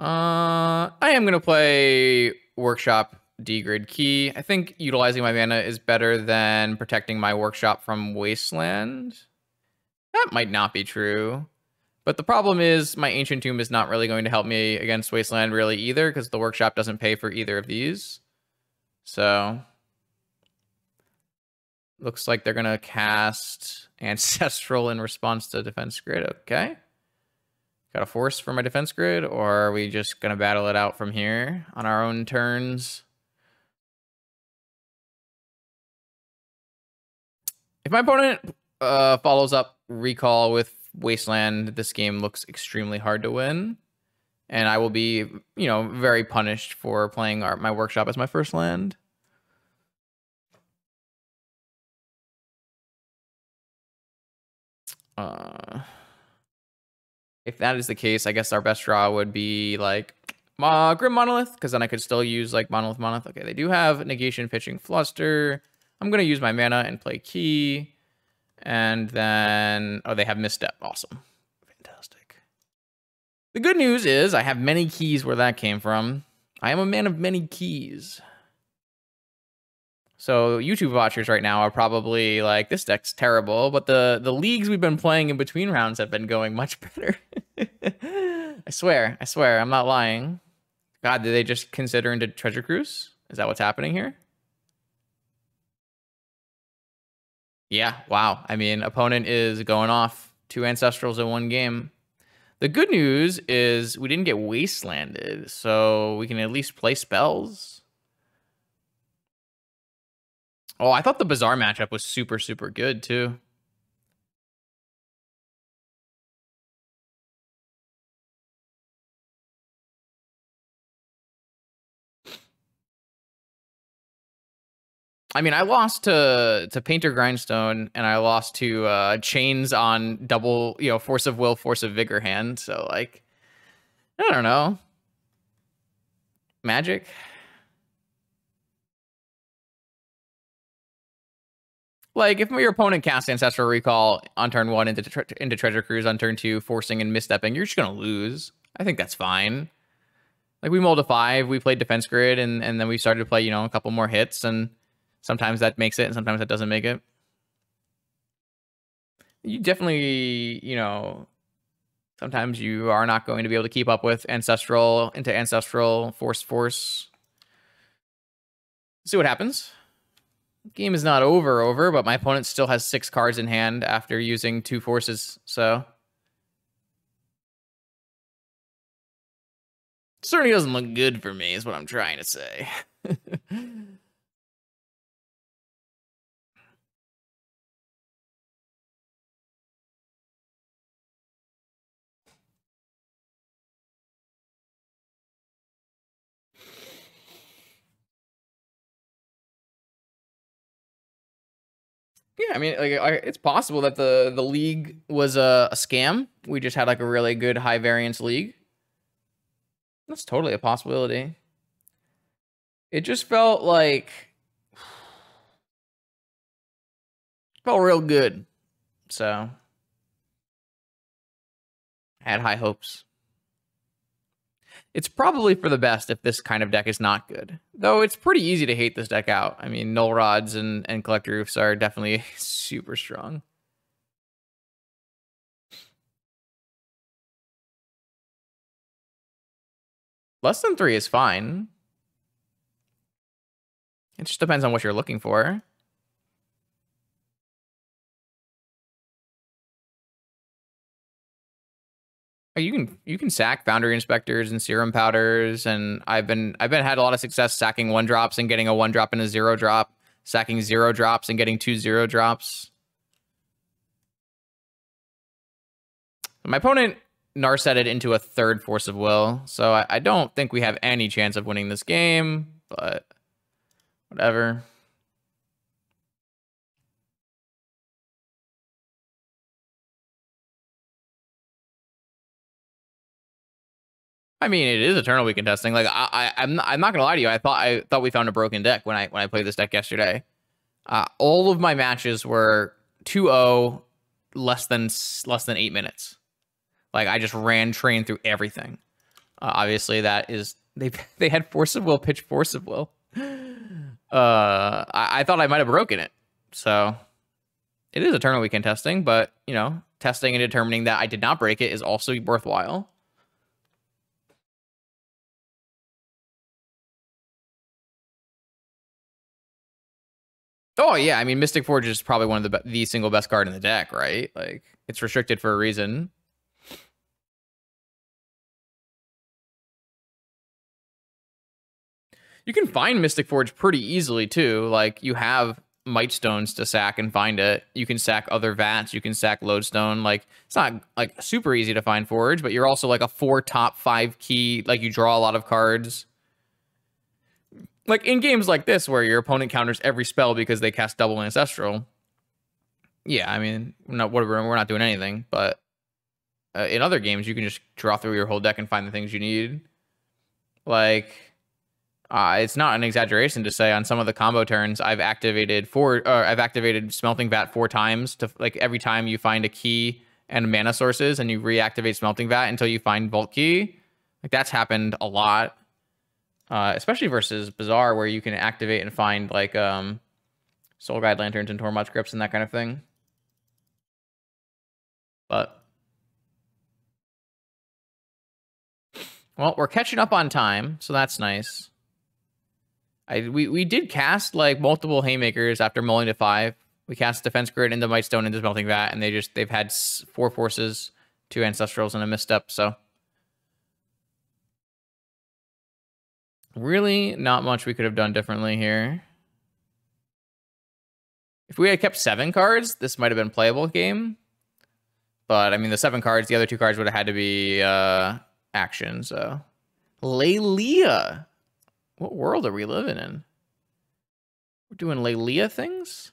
Uh, I am going to play Workshop D-Grid Key. I think utilizing my mana is better than protecting my Workshop from Wasteland. That might not be true. But the problem is my Ancient Tomb is not really going to help me against Wasteland really either because the Workshop doesn't pay for either of these. So looks like they're going to cast Ancestral in response to Defense Grid. Okay. Got a force for my defense grid, or are we just going to battle it out from here on our own turns? If my opponent uh, follows up recall with Wasteland, this game looks extremely hard to win. And I will be, you know, very punished for playing our, my workshop as my first land. Uh, if that is the case, I guess our best draw would be like uh, Grim Monolith, because then I could still use like Monolith Monolith. Okay, they do have negation pitching Fluster. I'm going to use my mana and play Key. And then, oh, they have Misstep. Awesome. Fantastic. The good news is I have many keys where that came from. I am a man of many keys. So YouTube watchers right now are probably like, this deck's terrible, but the, the leagues we've been playing in between rounds have been going much better. I swear, I swear, I'm not lying. God, did they just consider into Treasure Cruise? Is that what's happening here? Yeah, wow. I mean, opponent is going off two Ancestrals in one game. The good news is we didn't get wastelanded, so we can at least play spells. Oh, I thought the Bazaar matchup was super, super good too. I mean, I lost to to Painter Grindstone, and I lost to uh, Chains on double, you know, Force of Will, Force of Vigor hand. So, like, I don't know. Magic. Like if your opponent casts Ancestral Recall on turn one into tre- into Treasure Cruise on turn two, forcing and misstepping, you're just gonna lose. I think that's fine. Like we mulled a five, we played Defense Grid, and and then we started to play, you know, a couple more hits, and sometimes that makes it, and sometimes that doesn't make it. You definitely, you know, sometimes you are not going to be able to keep up with Ancestral into Ancestral Force Force. see what happens. Game is not over, over, but my opponent still has six cards in hand after using two forces, so. Certainly doesn't look good for me, is what I'm trying to say. Yeah, I mean, like it's possible that the the league was a, a, scam. We just had like a really good high variance league. That's totally a possibility. It just felt like felt real good. So had high hopes. It's probably for the best if this kind of deck is not good. Though it's pretty easy to hate this deck out. I mean, Null Rods and, and Collector Ouphes are definitely super strong. Less than three is fine. It just depends on what you're looking for. Oh, you can you can sack Foundry Inspectors and serum powders and i've been i've been had a lot of success sacking one drops and getting a one drop and a zero drop sacking zero drops and getting two zero drops. My opponent narsetted into a third force of will so I, I don't think we have any chance of winning this game but whatever I mean, it is Eternal Weekend testing. Like, I, I, am not, I'm not gonna lie to you. I thought I thought we found a broken deck when I when I played this deck yesterday. Uh, all of my matches were 2-0 less than less than 8 minutes. Like I just ran train through everything. Uh, obviously that is they they had force of will pitch force of will. Uh I, I thought I might have broken it. So it is eternal weekend testing, but you know, testing and determining that I did not break it is also worthwhile. Oh yeah, I mean Mystic Forge is probably one of the the single best card in the deck, right? Like it's restricted for a reason. You can find Mystic Forge pretty easily too. Like you have Mightstones to sack and find it. You can sack other vats. You can sack Lodestone. Like it's not like super easy to find Forge, but you're also like a four top five key. Like you draw a lot of cards like in games like this where your opponent counters every spell because they cast double ancestral. Yeah, I mean, we're not whatever, we're not doing anything, but uh, in other games you can just draw through your whole deck and find the things you need. Like uh, it's not an exaggeration to say on some of the combo turns I've activated four or I've activated smelting vat four times to like every time you find a key and mana sources and you reactivate smelting vat until you find vault key. Like that's happened a lot uh, especially versus Bazaar, where you can activate and find like um, Soul Guide Lanterns and Tormod's Crypts and that kind of thing. But well, we're catching up on time, so that's nice. I we we did cast like multiple haymakers after mulling to five. We cast Defense Grid into Mightstone into Smelting Vat, and they just they've had four forces, two ancestrals, and a misstep. So Really, not much we could have done differently here. If we had kept seven cards, this might have been playable game. But, I mean, the seven cards, the other two cards would have had to be uh, action, so... Lelia! What world are we living in? We're doing Lelia things?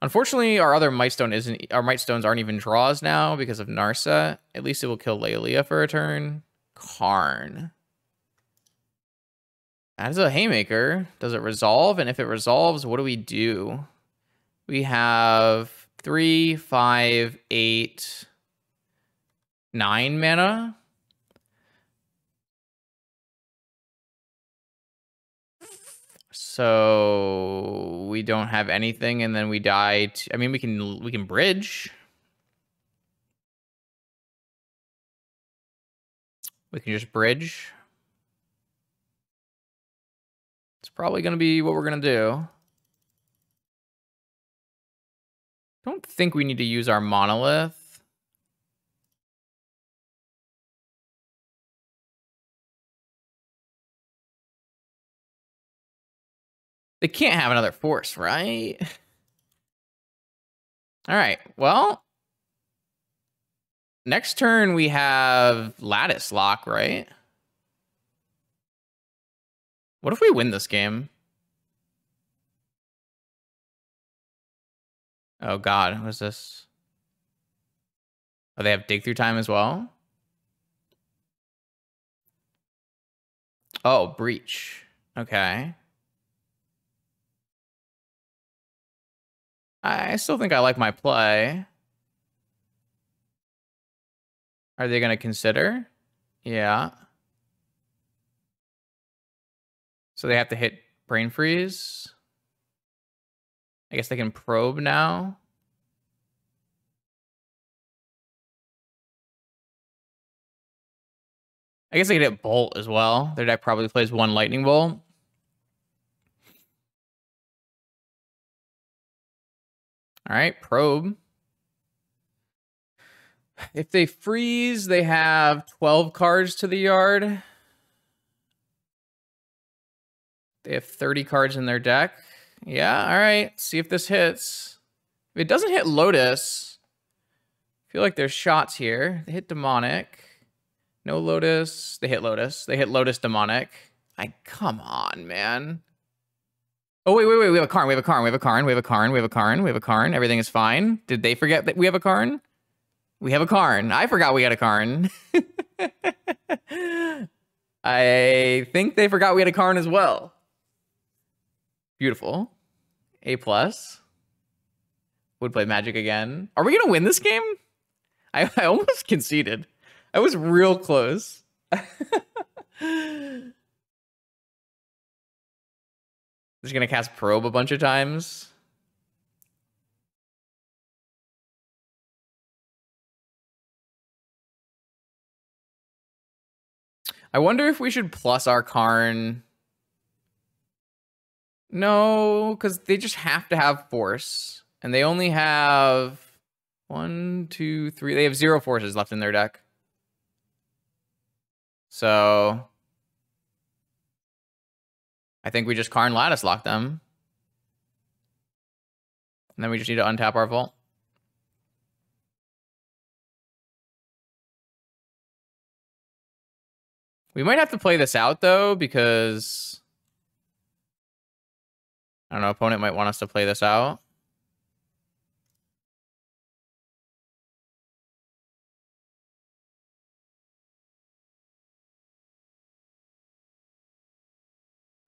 Unfortunately, our other Mightstone isn't... Our Mightstones aren't even draws now because of Narset. At least it will kill Lelia for a turn. Karn. As a Haymaker. Does it resolve? And if it resolves, what do we do? We have three, five, eight, nine mana. So we don't have anything, and then we die. I mean, we can we can bridge. We can just bridge. Probably going to be what we're going to do. Don't think we need to use our monolith. They can't have another force, right? All right, well. Next turn we have Lattice Lock, right? What if we win this game? Oh god, what is this? Oh, they have dig through time as well? Oh, breach. Okay. I still think I like my play. Are they going to consider? Yeah. So they have to hit brain freeze. I guess they can probe now. I guess they could hit bolt as well. Their deck probably plays one lightning bolt. All right, probe. If they freeze, they have 12 cards to the yard. They have 30 cards in their deck. Yeah, all right. See if this hits. If it doesn't hit Lotus, I feel like there's shots here. They hit Demonic. No Lotus. They hit Lotus. They hit Lotus Demonic. I come on, man. Oh, wait, wait, wait. We have a Karn. We have a Karn. We have a Karn. We have a Karn. We have a Karn. We have a Karn. Everything is fine. Did they forget that we have a Karn? We have a Karn. I forgot we had a Karn. I think they forgot we had a Karn as well. Beautiful. A plus. would play Magic again. Are we gonna win this game? I, I almost conceded. I was real close. Just gonna cast probe a bunch of times. I wonder if we should plus our Karn. No, because they just have to have force. And they only have one, two, three. They have zero forces left in their deck. So I think we just Karn Lattice lock them. And then we just need to untap our vault. We might have to play this out though, because I don't know, opponent might want us to play this out.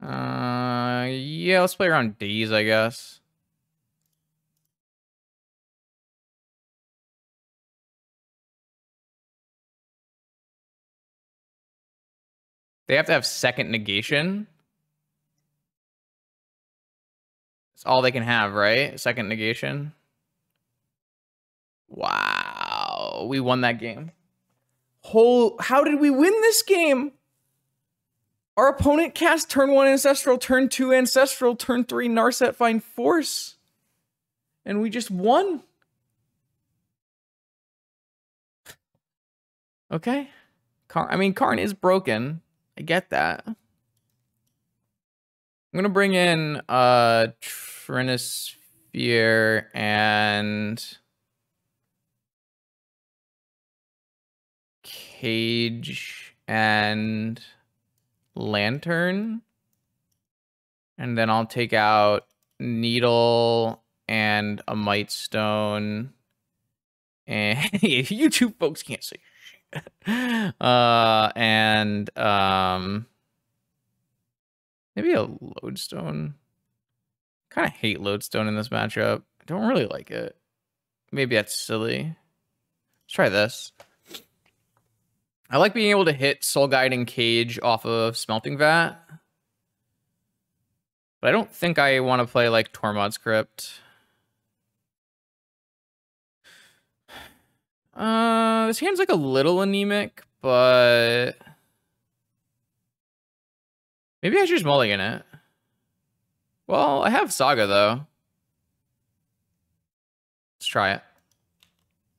Uh, yeah, let's play around D's, I guess. They have to have second negation. That's all they can have, right? Second negation. Wow. We won that game. Whole how did we win this game? Our opponent cast turn one ancestral, turn two ancestral, turn three Narset find force. And we just won. Okay. Car I mean Karn is broken. I get that. I'm gonna bring in uh Trinisphere and Cage and Lantern. And then I'll take out Needle and a Mightstone. And YouTube folks can't see uh, and um, maybe a lodestone. Kind of hate lodestone in this matchup. I don't really like it. Maybe that's silly. Let's try this. I like being able to hit Soul Guiding Cage off of Smelting Vat. But I don't think I want to play like Tormod's Crypt. Uh, this hand's like a little anemic, but maybe I should just mulligan it. Well, I have Saga though. Let's try it.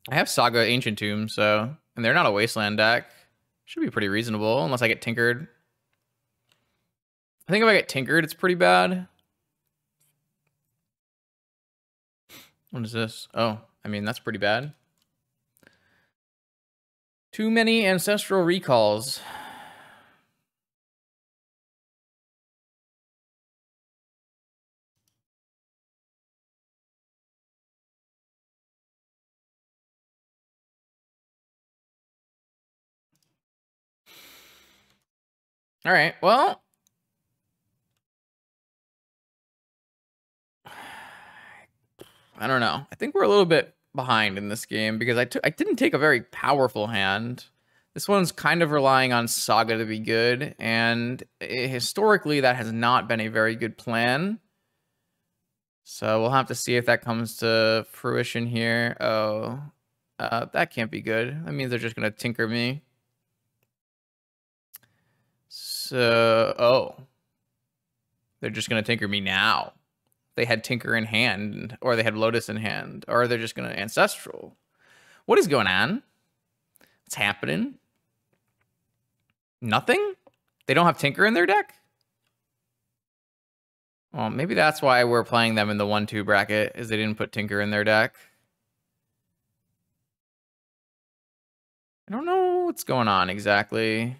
I have Saga Ancient Tomb, so and they're not a Wasteland deck. Should be pretty reasonable unless I get tinkered. I think if I get tinkered, it's pretty bad. What is this? Oh, I mean, that's pretty bad. Too many ancestral recalls. All right, well. I don't know. I think we're a little bit behind in this game because I I didn't take a very powerful hand. This one's kind of relying on Saga to be good, and historically that has not been a very good plan. So we'll have to see if that comes to fruition here. Oh, uh, that can't be good. That means they're just gonna tinker me. So, oh, they're just gonna tinker me now they had Tinker in hand, or they had Lotus in hand, or they're just going to Ancestral. What is going on? What's happening? Nothing? They don't have Tinker in their deck? Well, maybe that's why we're playing them in the 1-2 bracket, is they didn't put Tinker in their deck. I don't know what's going on exactly.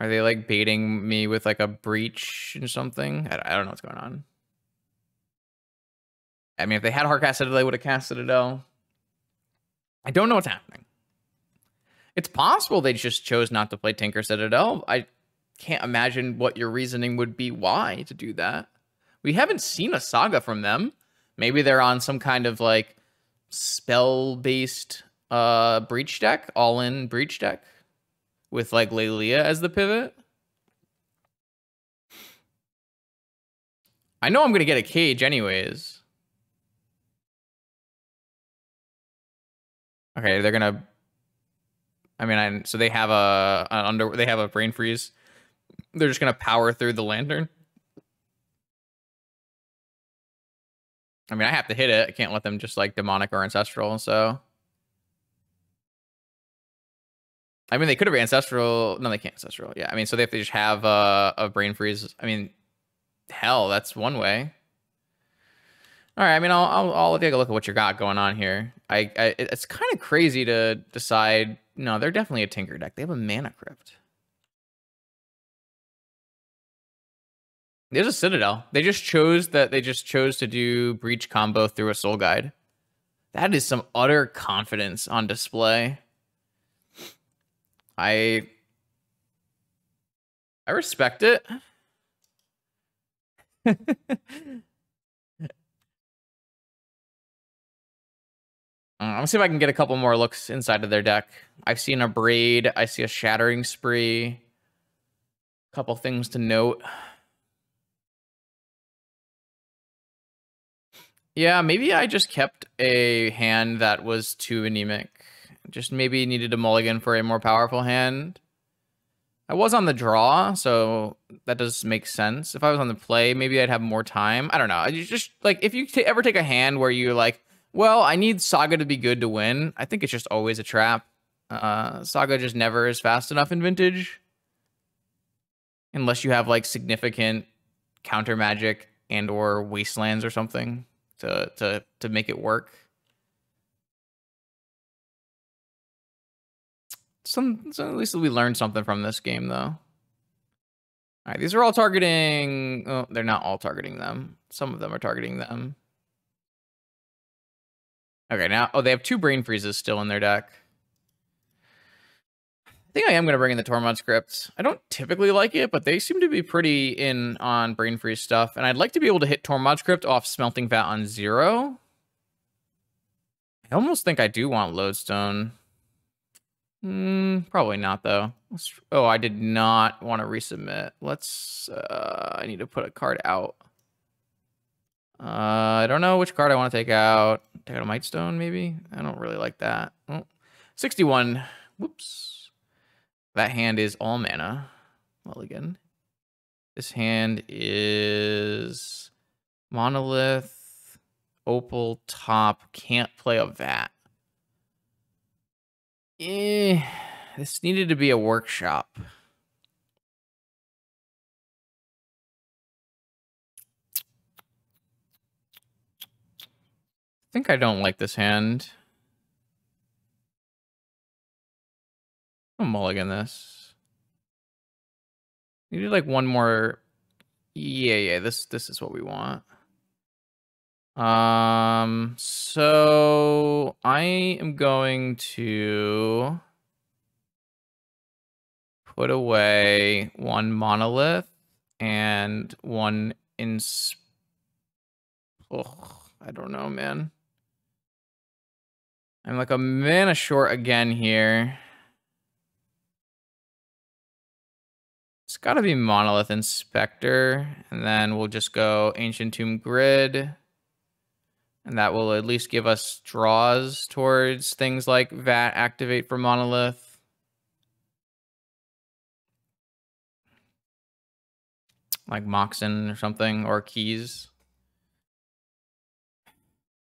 Are they like baiting me with like a breach or something? I, don't know what's going on. I mean, if they had Hardcast Citadel, they would have cast Citadel. I don't know what's happening. It's possible they just chose not to play Tinker Citadel. I can't imagine what your reasoning would be why to do that. We haven't seen a saga from them. Maybe they're on some kind of like spell based uh breach deck, all in breach deck with like Leyline as the pivot. I know I'm gonna get a cage anyways. Okay, they're gonna. I mean, I so they have a an under they have a brain freeze. They're just gonna power through the lantern. I mean, I have to hit it. I can't let them just like demonic or ancestral. So, I mean, they could have ancestral. No, they can't ancestral. Yeah, I mean, so they have to just have uh, a brain freeze. I mean, hell, that's one way. All right, I mean, I'll, I'll, I'll take a look at what you got going on here. I, I it's kind of crazy to decide. No, they're definitely a Tinker deck. They have a Mana Crypt. There's a Citadel. They just chose that. They just chose to do Breach combo through a Soul Guide. That is some utter confidence on display. I I respect it. Mm, I'm gonna see if I can get a couple more looks inside of their deck. I've seen Abrade. I see a shattering spree. A Couple things to note. Yeah, maybe I just kept a hand that was too anemic. Just maybe needed a mulligan for a more powerful hand. I was on the draw, so that does make sense. If I was on the play, maybe I'd have more time. I don't know. Just like if you ever take a hand where you're like, well, I need Saga to be good to win. I think it's just always a trap. Uh, Saga just never is fast enough in Vintage, unless you have like significant counter magic and or wastelands or something to to to make it work. Some so at least we learned something from this game though. All right, these are all targeting. Oh, they're not all targeting them. Some of them are targeting them. Okay, now oh they have two brain freezes still in their deck. I think I am going to bring in the Tormod's Crypts. I don't typically like it, but they seem to be pretty in on Brain Freeze stuff. And I'd like to be able to hit Tormod's Crypt off Smelting Vat on zero. I almost think I do want Lodestone. Hmm, probably not, though. Let's, oh, I did not want to resubmit. Let's... Uh, I need to put a card out. Uh, I don't know which card I want to take out. Take out a Mightstone, maybe? I don't really like that. Oh, 61. Whoops. That hand is all mana. Well, again, This hand is monolith, opal top, can't play a vat. Eh, this needed to be a workshop. I think I don't like this hand. I'll mulligan this. Do like one more. Yeah, yeah. This this is what we want. Um. So I am going to put away one monolith and one in. Oh, I don't know, man. I'm like a mana short again here. It's got to be Monolith Inspector. And then we'll just go Ancient Tomb Grid. And that will at least give us draws towards things like Vat Activate for Monolith. Like Moxen or something, or Keys.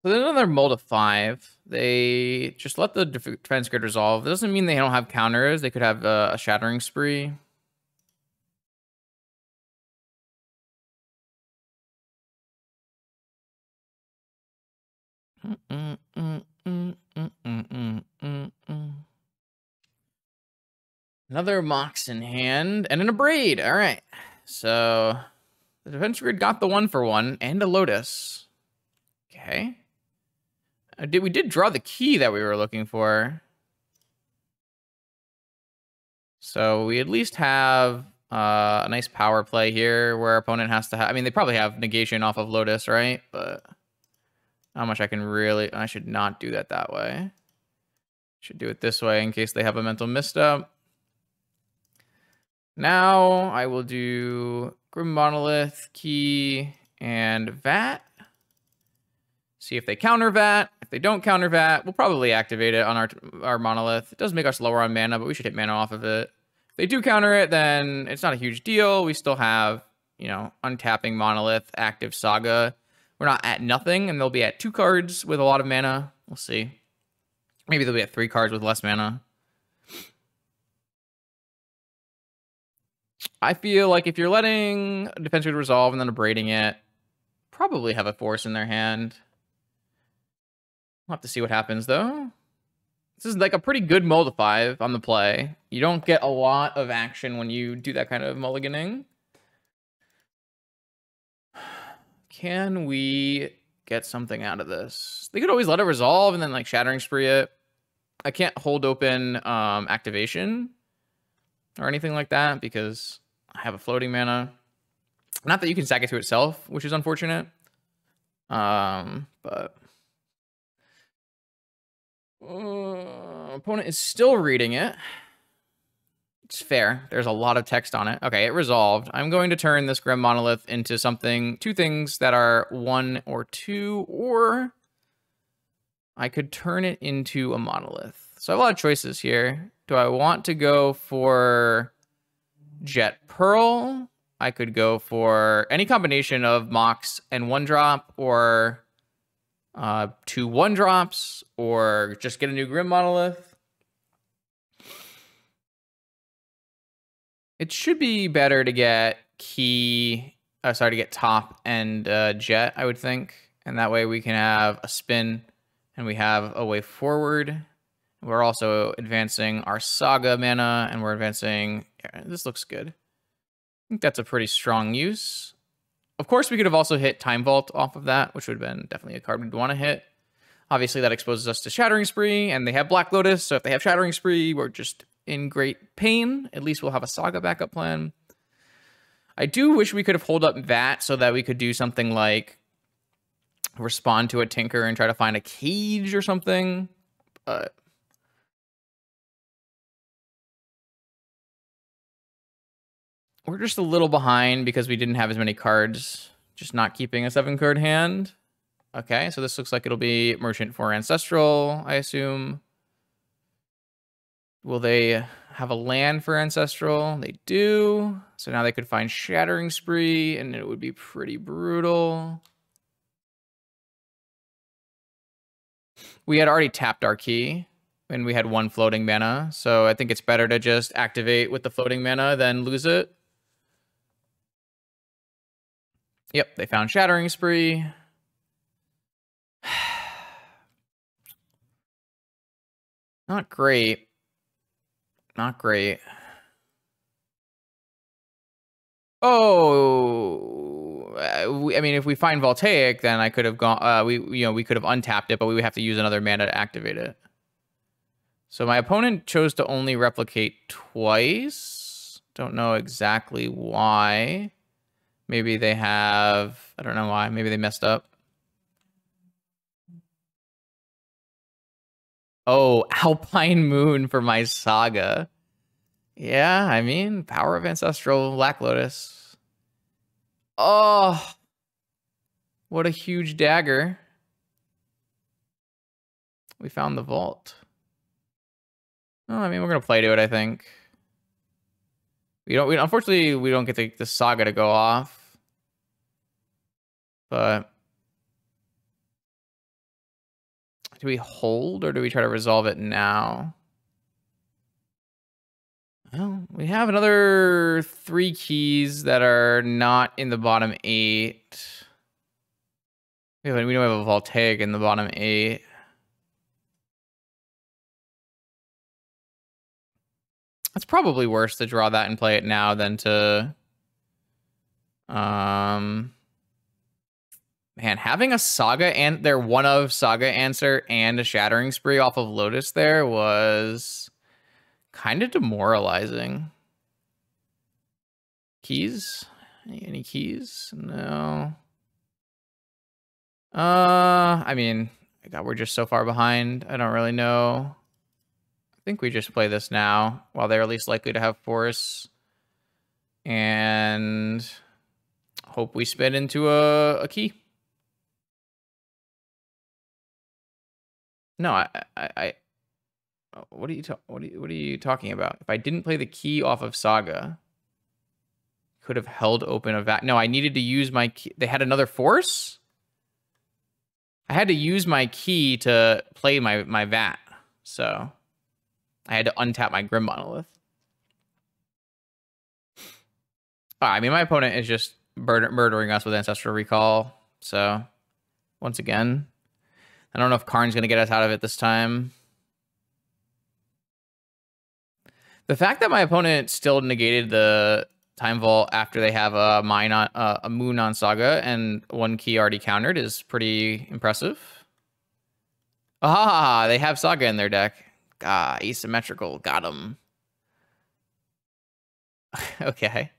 So there's another mold of five. They just let the defense grid resolve. It doesn't mean they don't have counters. They could have a, a shattering spree. Another Mox in hand and an Abrade. All right. So the defense grid got the one for one and a Lotus. Okay. Uh, did we did draw the key that we were looking for? So we at least have Uh, a nice power play here where our opponent has to have. I mean, they probably have negation off of Lotus, right? But how much I can really. I should not do that that way. Should do it this way in case they have a mental misstep. Now I will do Grim Monolith, Key, and Vat. See if they counter Vat. If they don't counter Vat, we'll probably activate it on our, our Monolith. It does make us lower on mana, but we should hit mana off of it. If they do counter it, then it's not a huge deal. We still have, you know, untapping Monolith, active Saga. We're not at nothing, and they'll be at two cards with a lot of mana. We'll see. Maybe they'll be at three cards with less mana. I feel like if you're letting defensive resolve and then abrading it, probably have a force in their hand. We'll have to see what happens though. This is like a pretty good mold five on the play. You don't get a lot of action when you do that kind of mulliganing. Can we get something out of this? They could always let it resolve and then like shattering spree it. I can't hold open um, activation or anything like that because I have a floating mana. Not that you can sack it to itself, which is unfortunate. Um, but uh, opponent is still reading it. It's fair. There's a lot of text on it. Okay, it resolved. I'm going to turn this Grim Monolith into something, two things that are one or two, or I could turn it into a monolith. So I have a lot of choices here. Do I want to go for Jet Pearl? I could go for any combination of Mox and one drop, or uh, two one drops, or just get a new Grim Monolith. It should be better to get key, uh, sorry, to get top and uh, jet, I would think. And that way we can have a spin and we have a way forward. We're also advancing our Saga mana and we're advancing, yeah, this looks good. I think that's a pretty strong use. Of course, we could have also hit Time Vault off of that, which would have been definitely a card we'd want to hit. Obviously, that exposes us to Shattering Spree, and they have Black Lotus, so if they have Shattering Spree, we're just in great pain. At least we'll have a Saga backup plan. I do wish we could have hold up that so that we could do something like respond to a Tinker and try to find a cage or something. But we're just a little behind because we didn't have as many cards, just not keeping a seven card hand. Okay, so this looks like it'll be Merchant for Ancestral, I assume. Will they have a land for Ancestral? They do. So now they could find Shattering Spree, and it would be pretty brutal. We had already tapped our key, and we had one floating mana. So I think it's better to just activate with the floating mana than lose it. Yep, they found Shattering Spree. Not great. Not great. Oh, uh, I mean, if we find Voltaic, then I could have gone. Uh, we you know we could have untapped it, but we would have to use another mana to activate it. So my opponent chose to only replicate twice. Don't know exactly why. Maybe they have. I don't know why. Maybe they messed up. Oh, Alpine Moon for my saga. Yeah, I mean, Power of Ancestral, Black Lotus. Oh, what a huge dagger. We found the vault. Oh, I mean, we're going to play to it, I think. We don't, we, unfortunately, we don't get the, the saga to go off. But Do we hold or do we try to resolve it now? Well, we have another three keys that are not in the bottom eight. We don't have a voltaic in the bottom eight. It's probably worse to draw that and play it now than to um man, having a saga and their one of saga answer and a shattering spree off of Lotus there was kind of demoralizing. keys? Any, keys? No. Uh, I mean, God, we're just so far behind. I don't really know. I think we just play this now while they're least likely to have force. And hope we spin into a, a key. No, I, I, I uh, what are you ta- what are you, what are you talking about? If I didn't play the key off of Saga, could have held open a vat. No, I needed to use my key. They had another force. I had to use my key to play my my vat, so I had to untap my Grim Monolith. Oh, I mean, my opponent is just murder- murdering us with Ancestral Recall. So, once again, I don't know if Karn's going to get us out of it this time. The fact that my opponent still negated the time vault after they have a mine on uh, a moon on Saga and one key already countered is pretty impressive. Ah, they have Saga in their deck. Ah, asymmetrical. Got him. okay.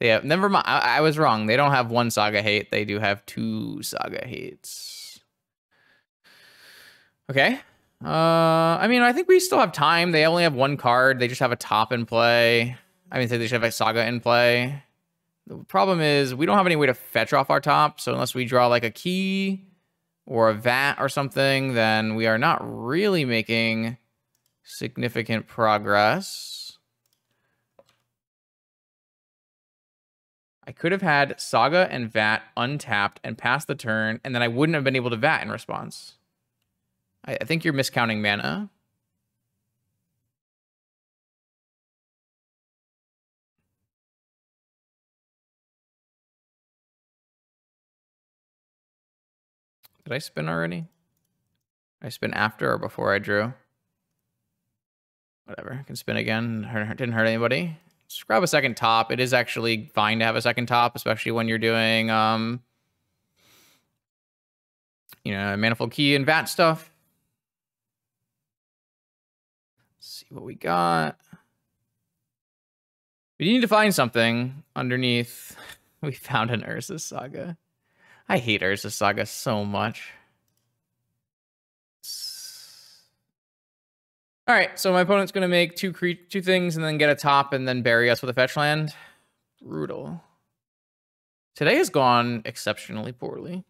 Yeah, never mind. I, I, was wrong. They don't have one Saga hate. They do have two Saga hates. Okay. Uh, I mean, I think we still have time. They only have one card. They just have a top in play. I mean, they should have a Saga in play. The problem is we don't have any way to fetch off our top. So unless we draw like a key or a vat or something, then we are not really making significant progress. I could have had Saga and Vat untapped and passed the turn, and then I wouldn't have been able to Vat in response. I, I think you're miscounting mana. Did I spin already? I spin after or before I drew? Whatever. I can spin again. Didn't hurt anybody. Just grab a second top. It is actually fine to have a second top, especially when you're doing, um, you know, manifold key and vat stuff. See what we got. We need to find something underneath. We found an Urza Saga. I hate Urza Saga so much. All right, so my opponent's going to make two two things and then get a top and then bury us with a fetch land. Brutal. Today has gone exceptionally poorly.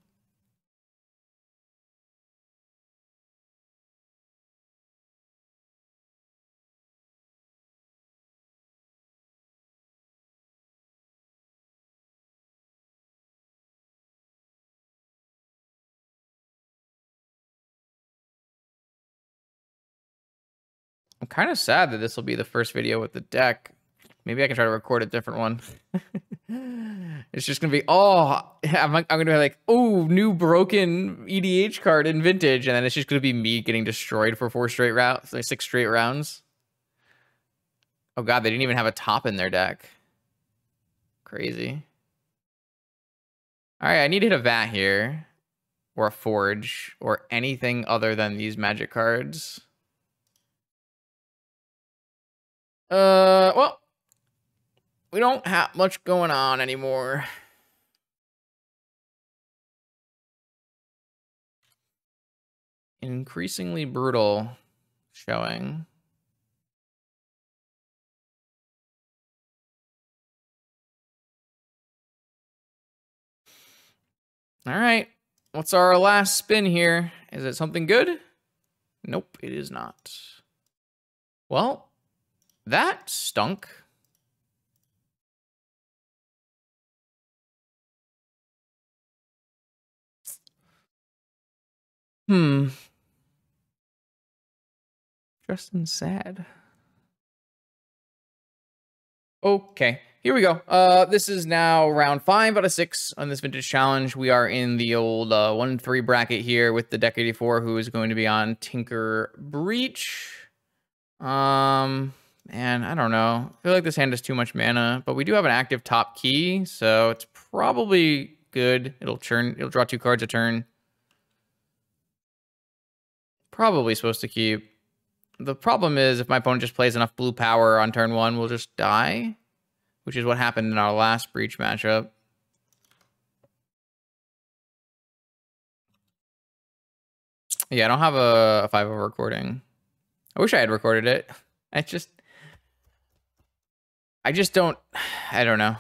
I'm kind of sad that this will be the first video with the deck. Maybe I can try to record a different one. it's just gonna be oh, I'm, I'm gonna be like oh, new broken EDH card in vintage, and then it's just gonna be me getting destroyed for four straight rounds, like six straight rounds. Oh god, they didn't even have a top in their deck. Crazy. All right, I need to hit a vat here, or a forge, or anything other than these magic cards. Uh, well, we don't have much going on anymore. Increasingly brutal showing. All right. What's our last spin here? Is it something good? Nope, it is not. Well, that stunk. Hmm. Justin sad. Okay, here we go. Uh, this is now round five out of six on this vintage challenge. We are in the old uh, one three bracket here with the deck 84, who is going to be on Tinker Breach. Um. Man, I don't know. I feel like this hand has too much mana, but we do have an active top key, so it's probably good. It'll turn, it'll draw two cards a turn. Probably supposed to keep. The problem is if my opponent just plays enough blue power on turn one, we'll just die. which is what happened in our last breach matchup. Yeah, I don't have a, a 5 recording. I wish I had recorded it. I just I just don't I don't know.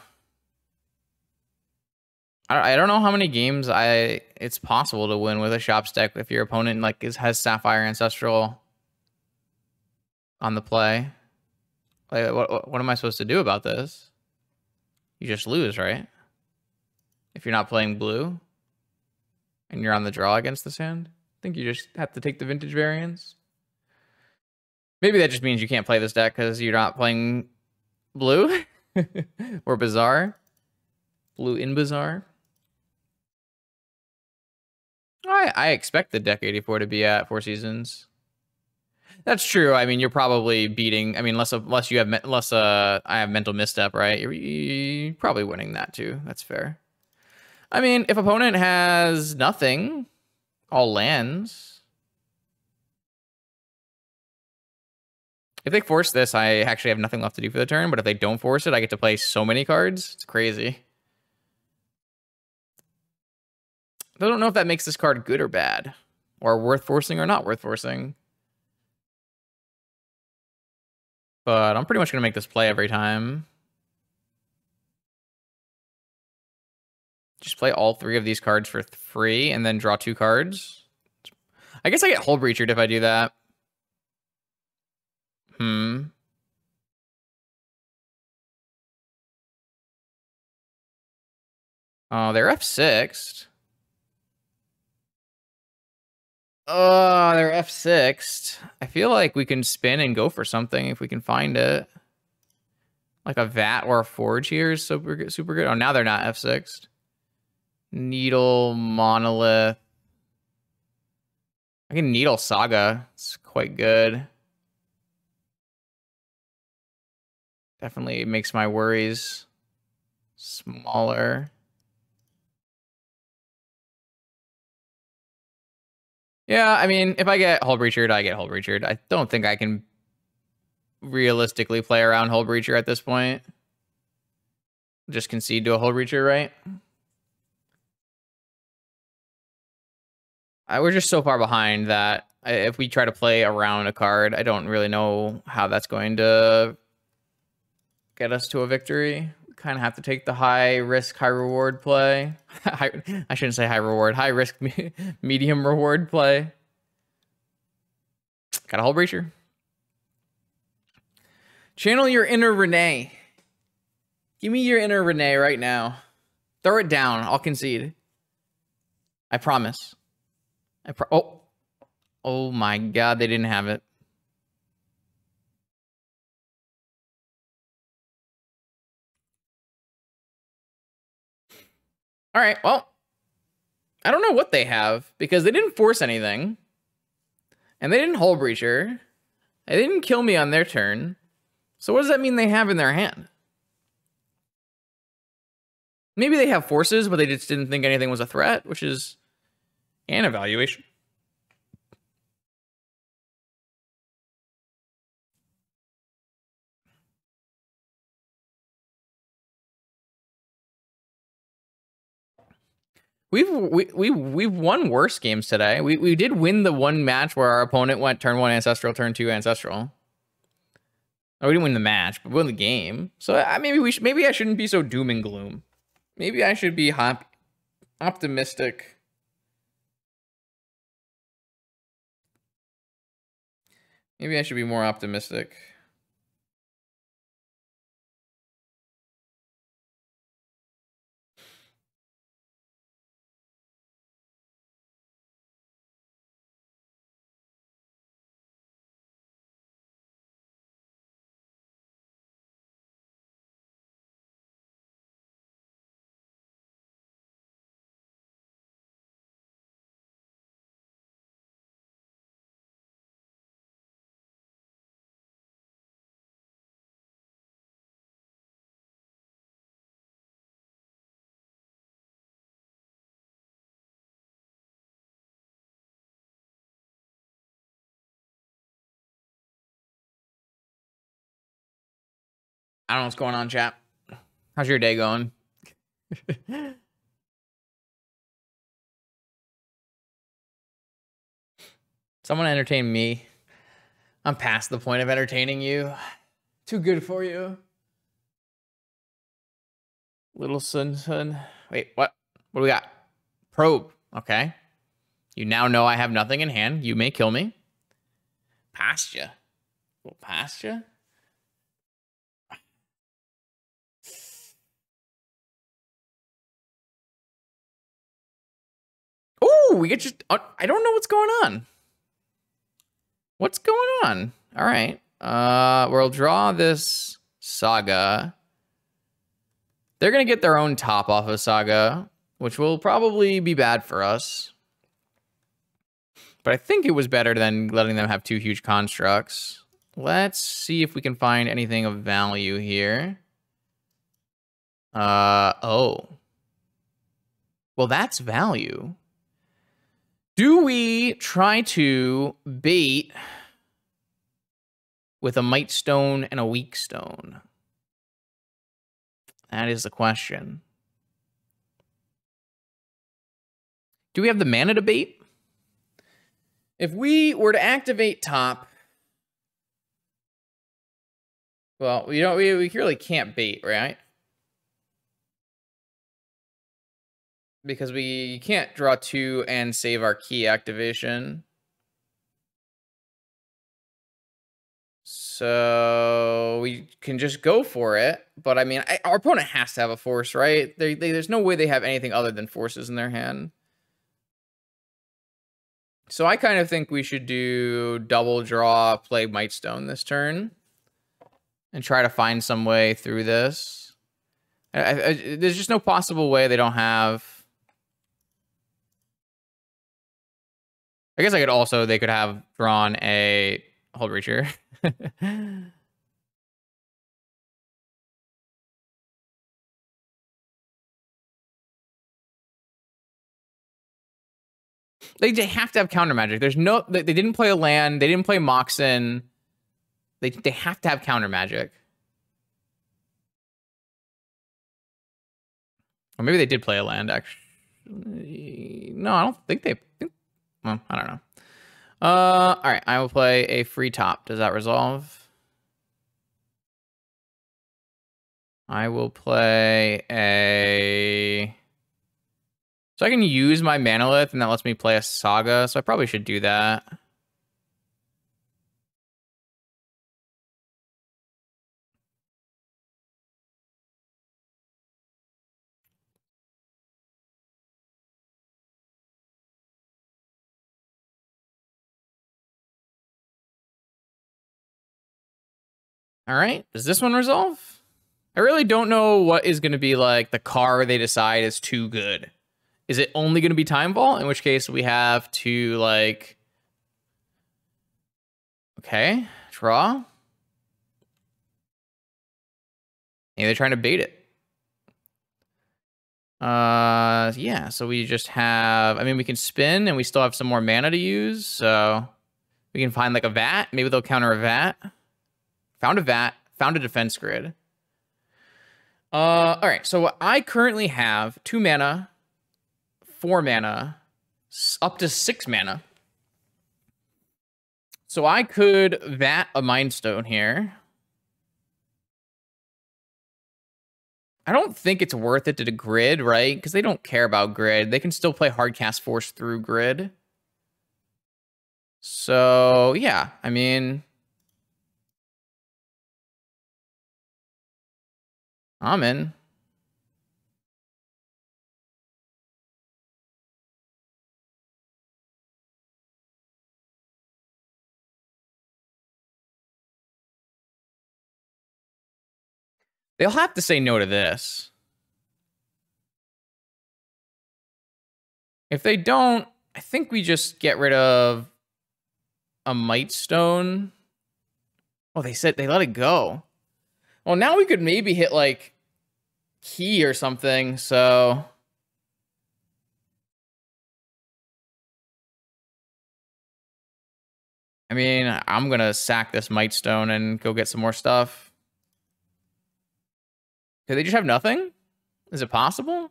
I don't know how many games I it's possible to win with a shop deck if your opponent like is has Sapphire Ancestral on the play. Like what what am I supposed to do about this? You just lose, right? If you're not playing blue and you're on the draw against this hand, I think you just have to take the vintage variants. Maybe that just means you can't play this deck because you're not playing blue or Bazaar. Blue in Bazaar. I I expect the deck 84 to be at Four Seasons. That's true. I mean, you're probably beating. I mean, unless unless you have unless uh I have mental misstep, right? You're, you're probably winning that too. That's fair. I mean, if opponent has nothing, all lands. If they force this, I actually have nothing left to do for the turn. But if they don't force it, I get to play so many cards. It's crazy. I don't know if that makes this card good or bad, or worth forcing or not worth forcing. But I'm pretty much going to make this play every time. Just play all three of these cards for free and then draw two cards. I guess I get Hullbreachered if I do that. Hmm. Oh, they're F6'd. Oh, they're F6'd. I feel like we can spin and go for something if we can find it. Like a Vat or a Forge here is super good. Super good. Oh, now they're not F6'd. Needle, Monolith. I can Needle Saga. It's quite good. Definitely makes my worries smaller. Yeah, I mean, if I get Hullbreachered, I get Hullbreachered. I don't think I can realistically play around Hullbreacher at this point. Just concede to a Hullbreacher, right? I, we're just so far behind that if we try to play around a card, I don't really know how that's going to get us to a victory. Kind of have to take the high risk, high reward play. I shouldn't say high reward, high risk, medium reward play. Got a Hullbreacher. Channel your inner Renee. Give me your inner Renee right now. Throw it down. I'll concede. I promise. I pro- oh. Oh my god, they didn't have it. All right, well, I don't know what they have because they didn't force anything. And they didn't Hullbreacher. They didn't kill me on their turn. So what does that mean they have in their hand? Maybe they have forces, but they just didn't think anything was a threat, which is an evaluation. We've we we we've won worse games today. We we did win the one match where our opponent went turn one ancestral, turn two ancestral. Oh, we didn't win the match, but we won the game. So uh, maybe we should, maybe I shouldn't be so doom and gloom. Maybe I should be hop, optimistic. Maybe I should be more optimistic. I don't know what's going on, chap. How's your day going? Someone entertain me. I'm past the point of entertaining you. Too good for you. Little son, son. Wait, what? What do we got? Probe. Okay. You now know I have nothing in hand. You may kill me. Past you. Well, past We get just. Uh, I don't know what's going on. What's going on? All right. Uh, we'll draw this saga. They're gonna get their own top off of saga, which will probably be bad for us. But I think it was better than letting them have two huge constructs. Let's see if we can find anything of value here. Uh, oh. Well, that's value. Do we try to bait with a might stone and a weak stone? That is the question. Do we have the mana to bait? If we were to activate top, well, we don't. We, we really can't bait, right? Because we can't draw two and save our key activation. So we can just go for it. But I mean, I, our opponent has to have a force, right? They, they, there's no way they have anything other than forces in their hand. So I kind of think we should do double draw, play Mightstone this turn. And try to find some way through this. I, I, there's just no possible way they don't have I guess I could also they could have drawn a Hullbreacher. they, they have to have counter magic. There's no they, they didn't play a land, they didn't play Moxen. They they have to have counter magic. Or maybe they did play a land actually. No, I don't think they well, I don't know. Uh, all right, I will play a free top. Does that resolve? I will play a... So I can use my Manalith, and that lets me play a Saga, so I probably should do that. All right. Does this one resolve? I really don't know what is going to be like the car they decide is too good. Is it only going to be Time Vault? In which case we have to like. Okay, draw. Maybe they're trying to bait it. Uh, yeah. So we just have. I mean, we can spin, and we still have some more mana to use. So we can find like a vat. Maybe they'll counter a vat. Found a vat, found a defense grid. Uh, all right, so I currently have two mana, four mana, up to six mana. So I could vat a Mind Stone here. I don't think it's worth it to the grid, right? Because they don't care about grid. They can still play Hardcast Force through grid. So, yeah, I mean, I'm in. They'll have to say no to this. If they don't, I think we just get rid of a Might Stone. Oh, they said they let it go. Well, now we could maybe hit like key or something, so. I mean, I'm gonna sack this Might Stone and go get some more stuff. Do they just have nothing? Is it possible?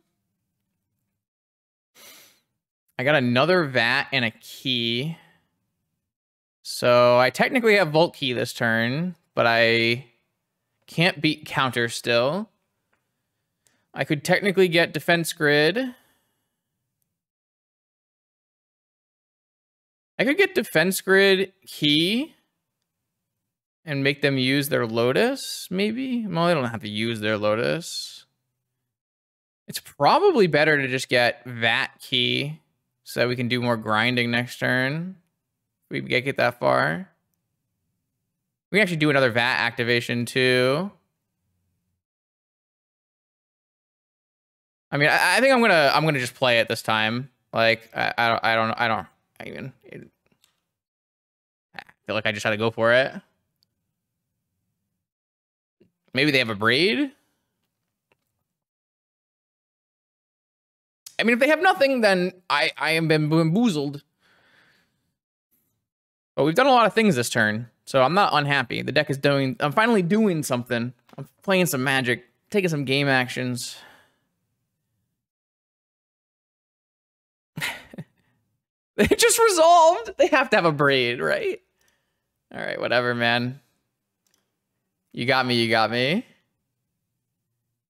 I got another vat and a key. So I technically have Vault Key this turn, but I can't beat counter still. I could technically get Defense Grid. I could get Defense Grid Key and make them use their Lotus, maybe? Well, they don't have to use their Lotus. It's probably better to just get Vat Key so that we can do more grinding next turn. We get get that far. We can actually do another VAT activation too. I mean, I, I think I'm gonna I'm gonna just play it this time. Like I, I don't I don't I don't I even it, I feel like I just had to go for it. Maybe they have a breed. I mean, if they have nothing, then I I am been bamboozled. But we've done a lot of things this turn, so I'm not unhappy. The deck is doing. I'm finally doing something. I'm playing some magic, taking some game actions. they just resolved. They have to have Abrade, right? All right, whatever, man. You got me. You got me.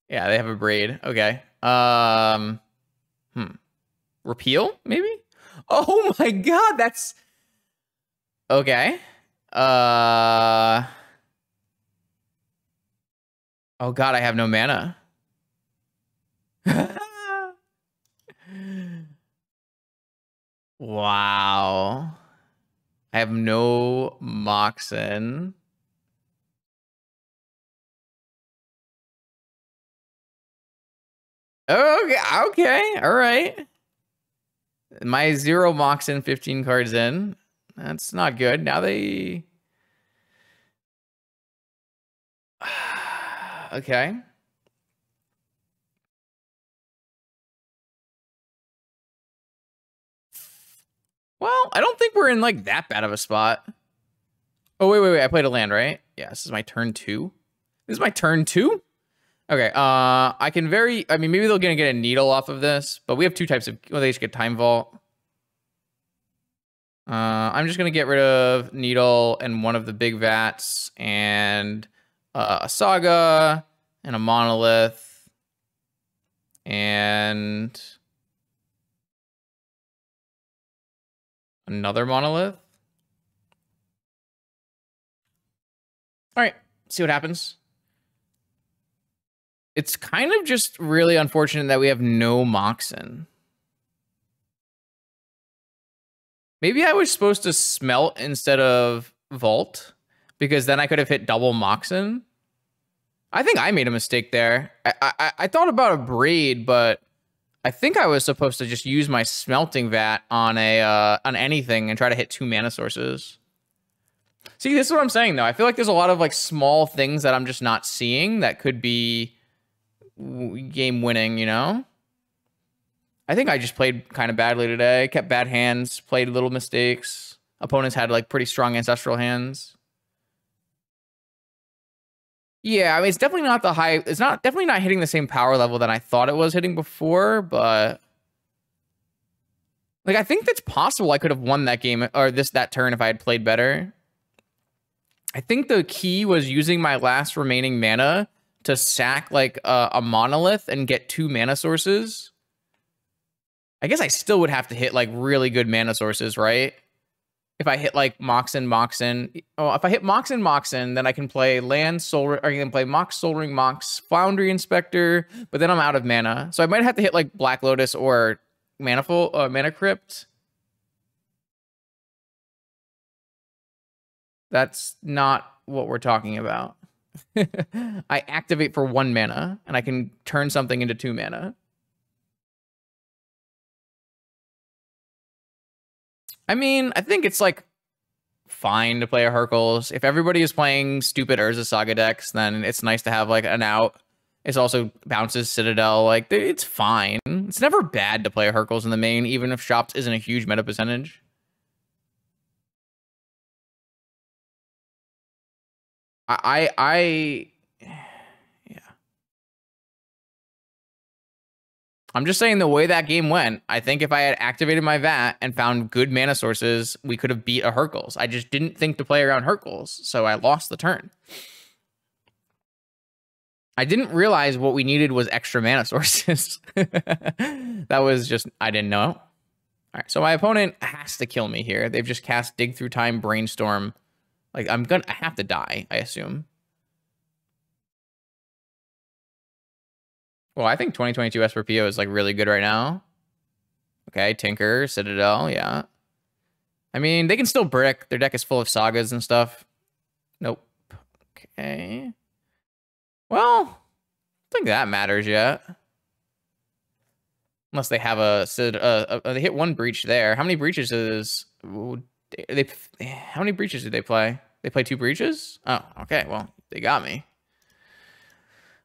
Yeah, they have Abrade. Okay. Um. Hmm. Repeal, maybe? Oh my god, that's okay. Uh Oh god, I have no mana. Wow. I have no Moxen. Okay, okay, all right. My zero Moxen 15 cards in. That's not good. Now they. okay. Well, I don't think we're in like that bad of a spot. Oh, wait, wait, wait. I played a land, right? Yeah, this is my turn two. This is my turn two? Okay, uh, I can very, I mean, maybe they're gonna get a needle off of this, but we have two types of, well, they just get time vault. Uh, I'm just gonna get rid of needle and one of the big vats and uh, a saga and a monolith and another monolith. All right, see what happens it's kind of just really unfortunate that we have no Moxen. Maybe I was supposed to smelt instead of vault because then I could have hit double Moxen. I think I made a mistake there. I, I, I thought about Abrade, but I think I was supposed to just use my smelting vat on a uh, on anything and try to hit two mana sources. See, this is what I'm saying though. I feel like there's a lot of like small things that I'm just not seeing that could be game winning, you know? I think I just played kind of badly today. Kept bad hands, played little mistakes. Opponents had like pretty strong ancestral hands. Yeah, I mean it's definitely not the high it's not definitely not hitting the same power level that I thought it was hitting before, but like I think that's possible I could have won that game or this that turn if I had played better. I think the key was using my last remaining mana to sack like a, a monolith and get two mana sources. I guess I still would have to hit like really good mana sources, right? If I hit like Moxen, Moxen, oh, if I hit Moxen, Moxen, then I can play Land Soul, or I can play Mox Sol Ring, Mox Foundry Inspector, but then I'm out of mana. So I might have to hit like Black Lotus or Manifold, uh, Mana Crypt. That's not what we're talking about. I activate for one mana and I can turn something into two mana. I mean, I think it's like fine to play a Hurkyl's. If everybody is playing stupid Urza Saga decks, then it's nice to have like an out. It's also bounces Citadel. Like it's fine. It's never bad to play a Hurkyl's in the main, even if Shops isn't a huge meta percentage. I I I'm just saying the way that game went, I think if I had activated my VAT and found good mana sources, we could have beat a Hurkyl's. I just didn't think to play around Hurkyl's, so I lost the turn. I didn't realize what we needed was extra mana sources. that was just, I didn't know. All right, so my opponent has to kill me here. They've just cast Dig Through Time, Brainstorm. Like, I'm gonna, I have to die, I assume. Well, I think 2022 SPRPO is like really good right now. Okay, Tinker, Citadel, yeah. I mean, they can still brick. Their deck is full of sagas and stuff. Nope. Okay. Well, I don't think that matters yet. Unless they have a, uh, a, they hit one breach there. How many breaches is they? How many breaches did they play? They play two breaches. Oh, okay. Well, they got me.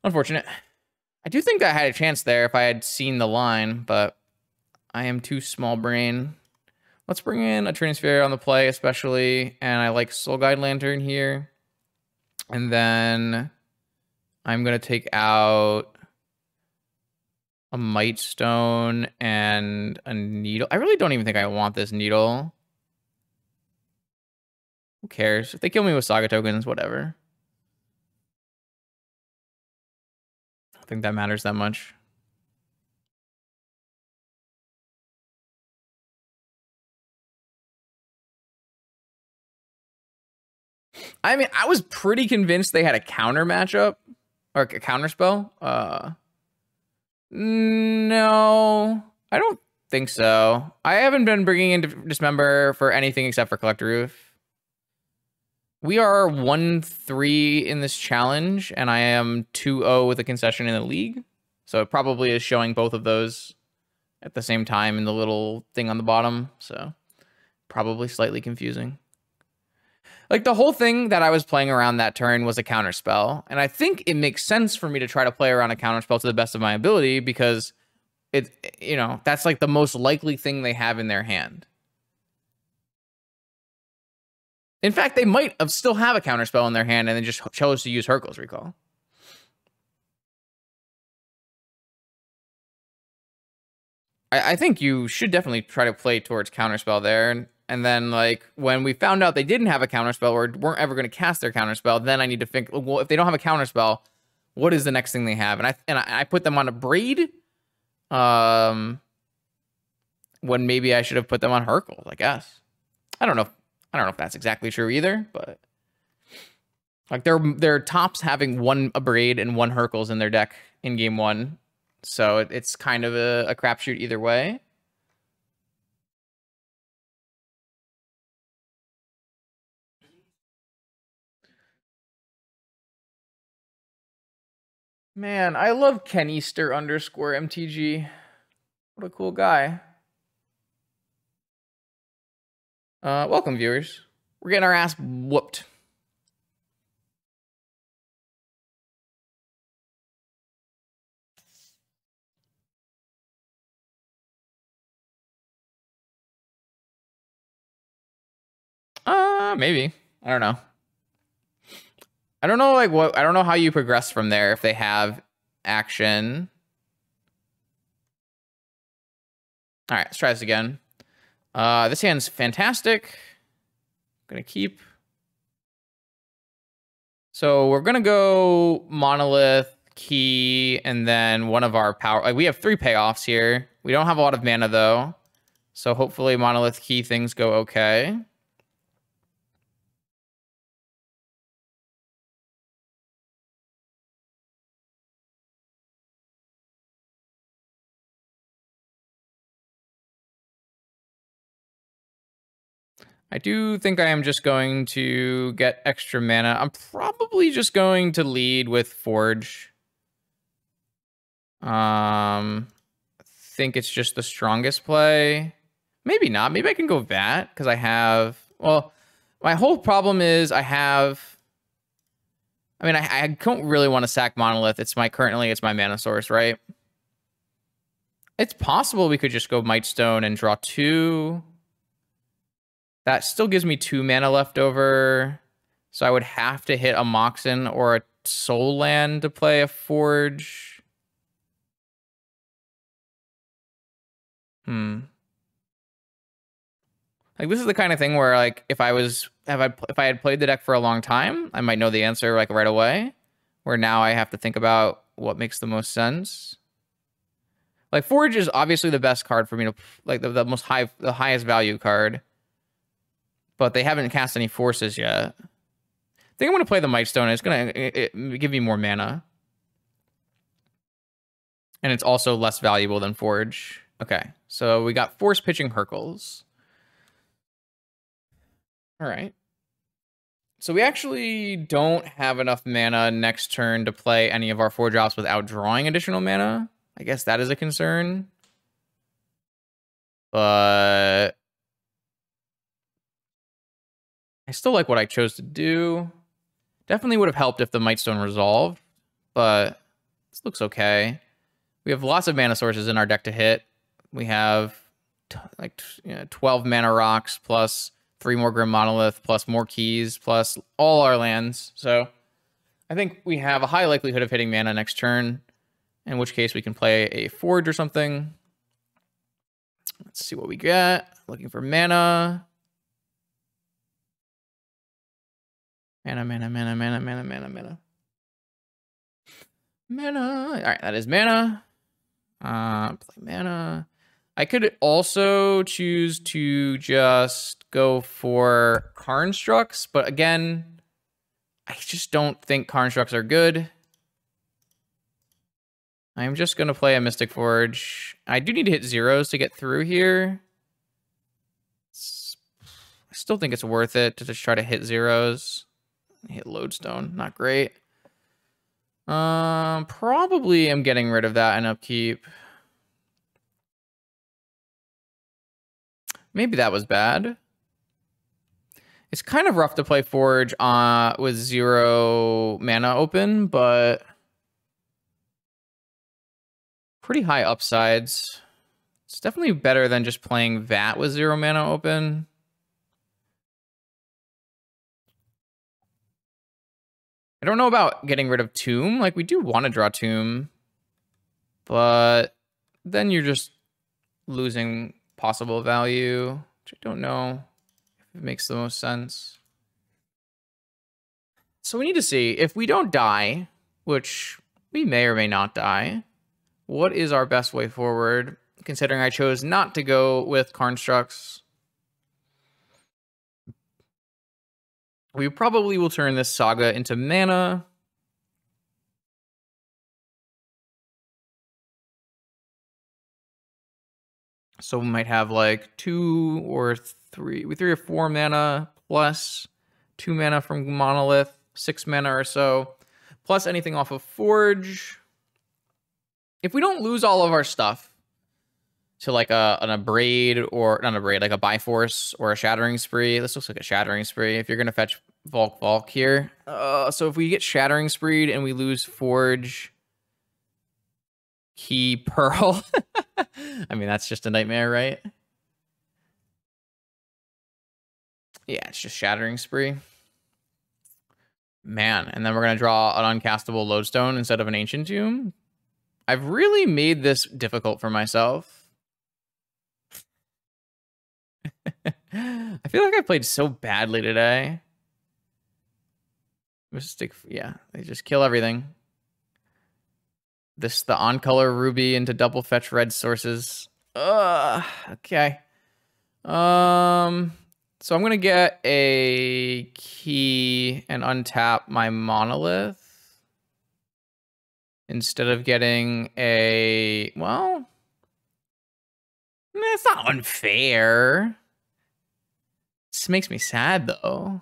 Unfortunate. I do think I had a chance there if I had seen the line, but I am too small brain. Let's bring in a transfer on the play, especially, and I like Soul Guide Lantern here. And then I'm gonna take out a Might Stone and a needle. I really don't even think I want this needle. Who cares? If they kill me with saga tokens, whatever. Think that matters that much. I mean, I was pretty convinced they had a counter matchup or a counter spell. Uh, no, I don't think so. I haven't been bringing in Dismember for anything except for Collector Ouphe. We are 1 3 in this challenge, and I am 2 0 with a concession in the league. So it probably is showing both of those at the same time in the little thing on the bottom. So probably slightly confusing. Like the whole thing that I was playing around that turn was a counter spell. And I think it makes sense for me to try to play around a counter spell to the best of my ability because it, you know, that's like the most likely thing they have in their hand. In fact, they might have still have a counterspell in their hand and then just chose to use Hurkyl's Recall. I, I think you should definitely try to play towards counterspell there. And, and then, like, when we found out they didn't have a counterspell or weren't ever going to cast their counterspell, then I need to think, well, if they don't have a counterspell, what is the next thing they have? And I and I, I put them on Abrade. Um, when maybe I should have put them on Hurkyl, I guess. I don't know. I don't know if that's exactly true either, but like their their tops having one Abrade and one Hurkyl's in their deck in game one, so it, it's kind of a, a crapshoot either way. Man, I love Ken Easter underscore MTG. What a cool guy. Uh, welcome, viewers. We're getting our ass whooped. Uh, maybe. I don't know. I don't know, like, what, I don't know how you progress from there if they have action. All right, let's try this again. Uh, this hand's fantastic. I'm gonna keep. So we're gonna go monolith key and then one of our power. Like we have three payoffs here. We don't have a lot of mana though, so hopefully monolith key things go okay. I do think I am just going to get extra mana. I'm probably just going to lead with Forge. Um, I think it's just the strongest play. Maybe not. Maybe I can go VAT because I have. Well, my whole problem is I have. I mean, I, I don't really want to sack Monolith. It's my currently it's my mana source, right? It's possible we could just go Might Stone and draw two. That still gives me two mana left over. So I would have to hit a Moxen or a Sol Land to play a Forge. Hmm. Like this is the kind of thing where like if I was have I if I had played the deck for a long time, I might know the answer like right away. Where now I have to think about what makes the most sense. Like Forge is obviously the best card for me to like the, the most high the highest value card. But they haven't cast any forces yet. I think I'm gonna play the Mightstone. It's gonna it, it, give me more mana. And it's also less valuable than Forge. Okay, so we got Force Pitching Hurkyl's. All right. So we actually don't have enough mana next turn to play any of our four drops without drawing additional mana. I guess that is a concern. But I still like what I chose to do. Definitely would have helped if the Mightstone resolved, but this looks okay. We have lots of mana sources in our deck to hit. We have like you know, 12 mana rocks plus three more Grim Monolith, plus more keys, plus all our lands. So I think we have a high likelihood of hitting mana next turn, in which case we can play a Forge or something. Let's see what we get. Looking for mana. Mana, mana, mana, mana, mana, mana, mana. Mana. All right, that is mana. Uh, play mana. I could also choose to just go for Constructs, but again, I just don't think Constructs are good. I'm just going to play a Mystic Forge. I do need to hit zeros to get through here. I still think it's worth it to just try to hit zeros. Hit Lodestone, not great. Um, probably am getting rid of that and upkeep. Maybe that was bad. It's kind of rough to play Forge uh, with zero mana open, but pretty high upsides. It's definitely better than just playing that with zero mana open. I don't know about getting rid of Tomb. Like, we do want to draw Tomb, but then you're just losing possible value, which I don't know if it makes the most sense. So we need to see if we don't die, which we may or may not die, what is our best way forward, considering I chose not to go with Constructs. We probably will turn this saga into mana. So we might have like two or three, three or four mana plus two mana from Monolith, six mana or so, plus anything off of Forge. If we don't lose all of our stuff to like a an abrade or not a abrade, like a Biforce or a Shattering Spree, this looks like a Shattering Spree. If you're gonna fetch Volk Volk here, uh, so if we get Shattering Spree and we lose Forge, Key Pearl. I mean, that's just a nightmare, right? Yeah, it's just Shattering Spree. Man, and then we're to draw an uncastable Lodestone instead of an Ancient Tomb. I've really made this difficult for myself. I feel like I played so badly today. Mystic, yeah, they just kill everything this the on color ruby into double fetch red sources. Ugh, okay. Um, so I'm gonna get a key and untap my monolith instead of getting a well. It's not unfair. This makes me sad though.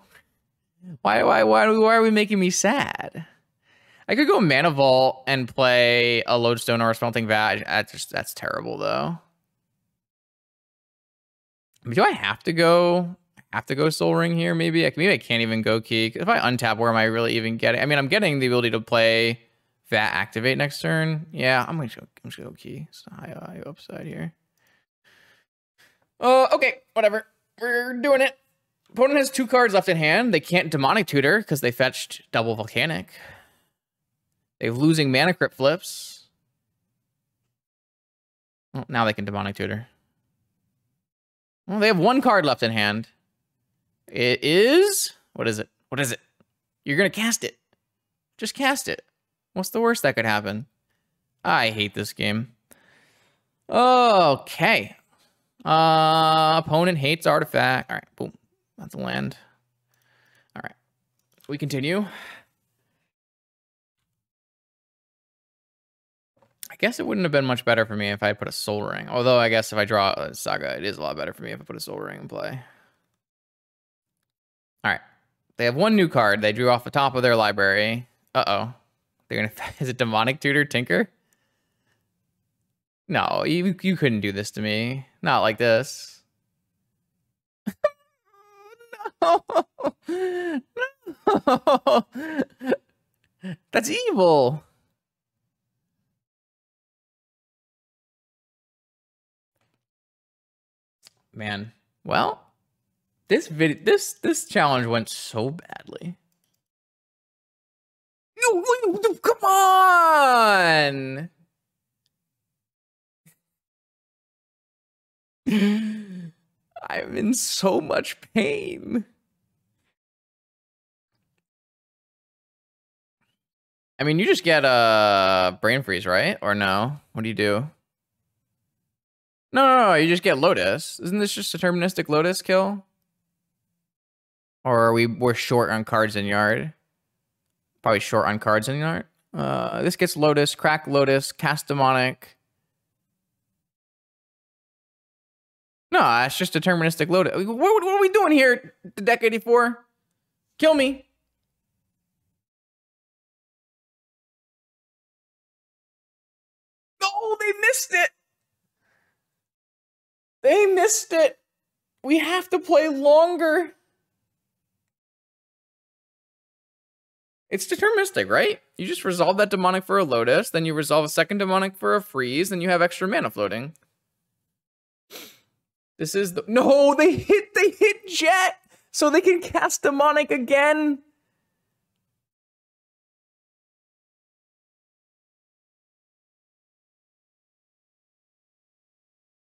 Why, why, why, why are we making me sad? I could go Mana Vault and play a Lodestone or a Smelting Vat. That's just that's terrible though. do I have to go? Have to go Sol Ring here? Maybe I maybe I can't even go Key. If I untap, where am I really even getting? I mean, I'm getting the ability to play Vat activate next turn. Yeah, I'm gonna go. I'm just gonna go Key. It's a high, high upside here. Uh, okay, whatever. We're doing it. Opponent has two cards left in hand. They can't demonic tutor because they fetched double volcanic. They have losing mana crypt flips. Well, now they can demonic tutor. Well, they have one card left in hand. It is. What is it? What is it? You're going to cast it. Just cast it. What's the worst that could happen? I hate this game. Okay. Uh, opponent hates artifact. All right, boom. That's a land. All right. We continue. I guess it wouldn't have been much better for me if I put a Sol Ring. Although I guess if I draw a Saga, it is a lot better for me if I put a Sol Ring in play. All right. They have one new card they drew off the top of their library. Uh-oh. They're gonna is it demonic tutor tinker? No, you you couldn't do this to me. Not like this. no. no. That's evil. Man. Well, this video this this challenge went so badly. Come on. I'm in so much pain. I mean, you just get a brain freeze, right? Or no? What do you do? No, no, no, you just get Lotus. Isn't this just a deterministic Lotus kill? Or are we we're short on cards in yard? Probably short on cards in yard. Uh, this gets Lotus, crack Lotus, cast Demonic. No, it's just deterministic load. What, what, are we doing here, deck 84? Kill me. Oh, they missed it. They missed it. We have to play longer. It's deterministic, right? You just resolve that demonic for a Lotus, then you resolve a second demonic for a freeze, then you have extra mana floating. This is the no. They hit. They hit Jet, so they can cast demonic again.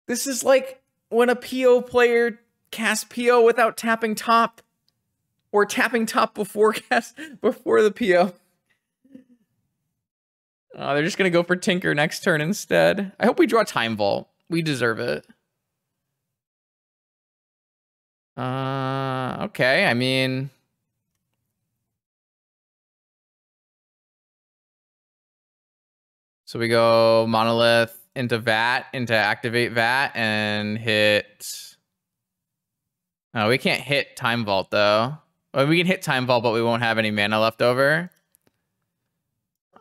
This is like when a PO player casts PO without tapping top, or tapping top before cast before the PO. Oh, uh, they're just gonna go for Tinker next turn instead. I hope we draw Time Vault. We deserve it. Uh, okay. I mean, so we go monolith into vat into activate vat and hit. Oh, we can't hit time vault though. Well, we can hit time vault, but we won't have any mana left over.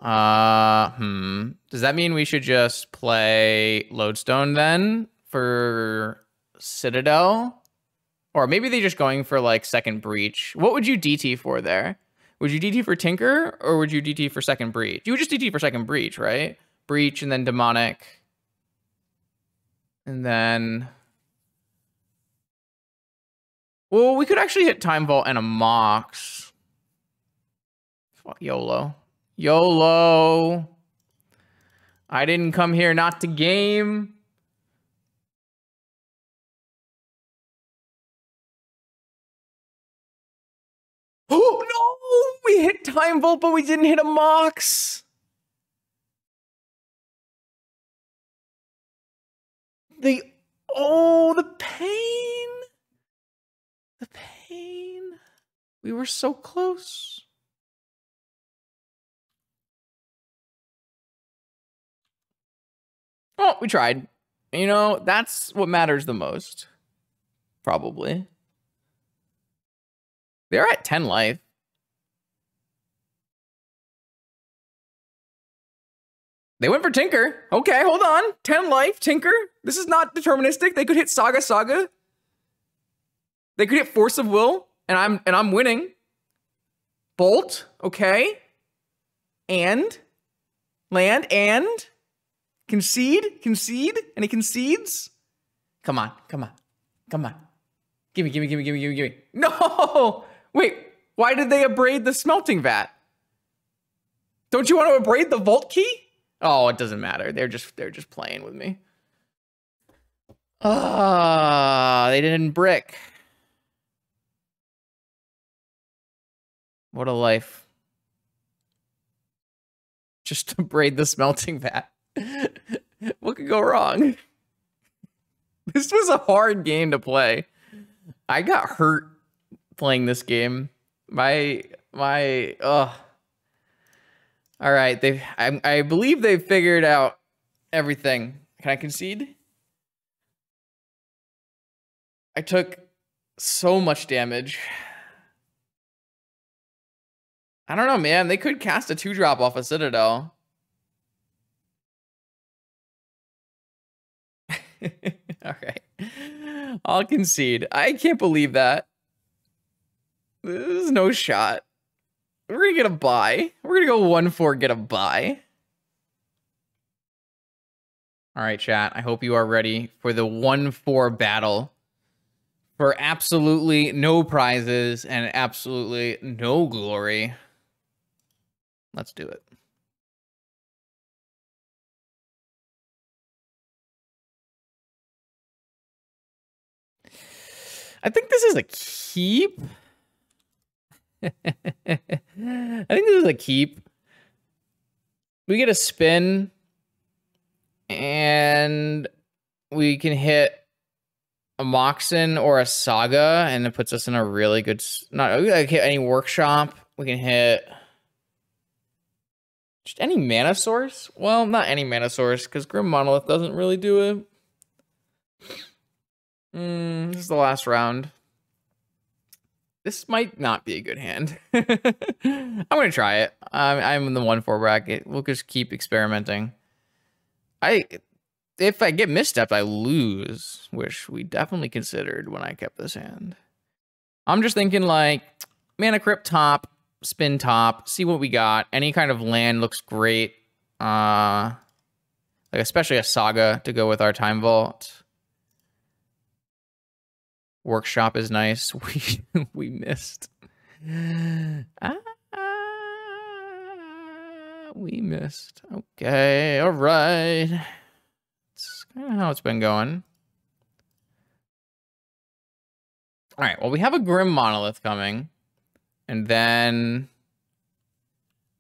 Uh, hmm. Does that mean we should just play lodestone then for citadel? Or maybe they're just going for like second breach. What would you DT for there? Would you DT for Tinker or would you DT for second breach? You would just DT for second breach, right? Breach and then demonic. And then. Well, we could actually hit Time Vault and a Mox. Fuck YOLO. YOLO. I didn't come here not to game. Oh no! We hit Time Vault, but we didn't hit a Mox. The oh, the pain. The pain. We were so close. Oh, we tried. You know, that's what matters the most. Probably. They're at 10 life. They went for Tinker. Okay, hold on. 10 life, Tinker. This is not deterministic. They could hit Saga Saga. They could hit Force of Will, and I'm and I'm winning. Bolt, okay. And land and concede, concede, and he concedes. Come on, come on, come on. Gimme, gimme, gimme, gimme, gimme, gimme. No! Wait, why did they abrade the smelting vat? Don't you want to abrade the vault key? Oh, it doesn't matter. They're just they're just playing with me. Ah, they didn't brick. What a life. Just to braid the smelting vat. what could go wrong? This was a hard game to play. I got hurt playing this game. My my oh. All right, they I I believe they've figured out everything. Can I concede? I took so much damage. I don't know, man. They could cast a two drop off a Citadel. All right. I'll concede. I can't believe that. There's no shot. We're to get a buy. We're to go 1 4, get a buy. All right, chat. I hope you are ready for the 1 4 battle for absolutely no prizes and absolutely no glory. Let's do it. I think this is a keep. I think this is a keep. We get a spin and we can hit a Moxen or a Saga, and it puts us in a really good. Not can hit any workshop. We can hit just any mana source. Well, not any mana source because Grim Monolith doesn't really do it. Mm, this is the last round. This might not be a good hand. I'm gonna try it. I'm, I'm in the one four bracket. We'll just keep experimenting. I if I get misstepped, I lose, which we definitely considered when I kept this hand. I'm just thinking like mana crypt top, spin top, see what we got. Any kind of land looks great. Uh like especially a saga to go with our time vault. Workshop is nice. We we missed. Ah, we missed. Okay, all right. It's kind of how it's been going. All right. Well, we have a grim monolith coming, and then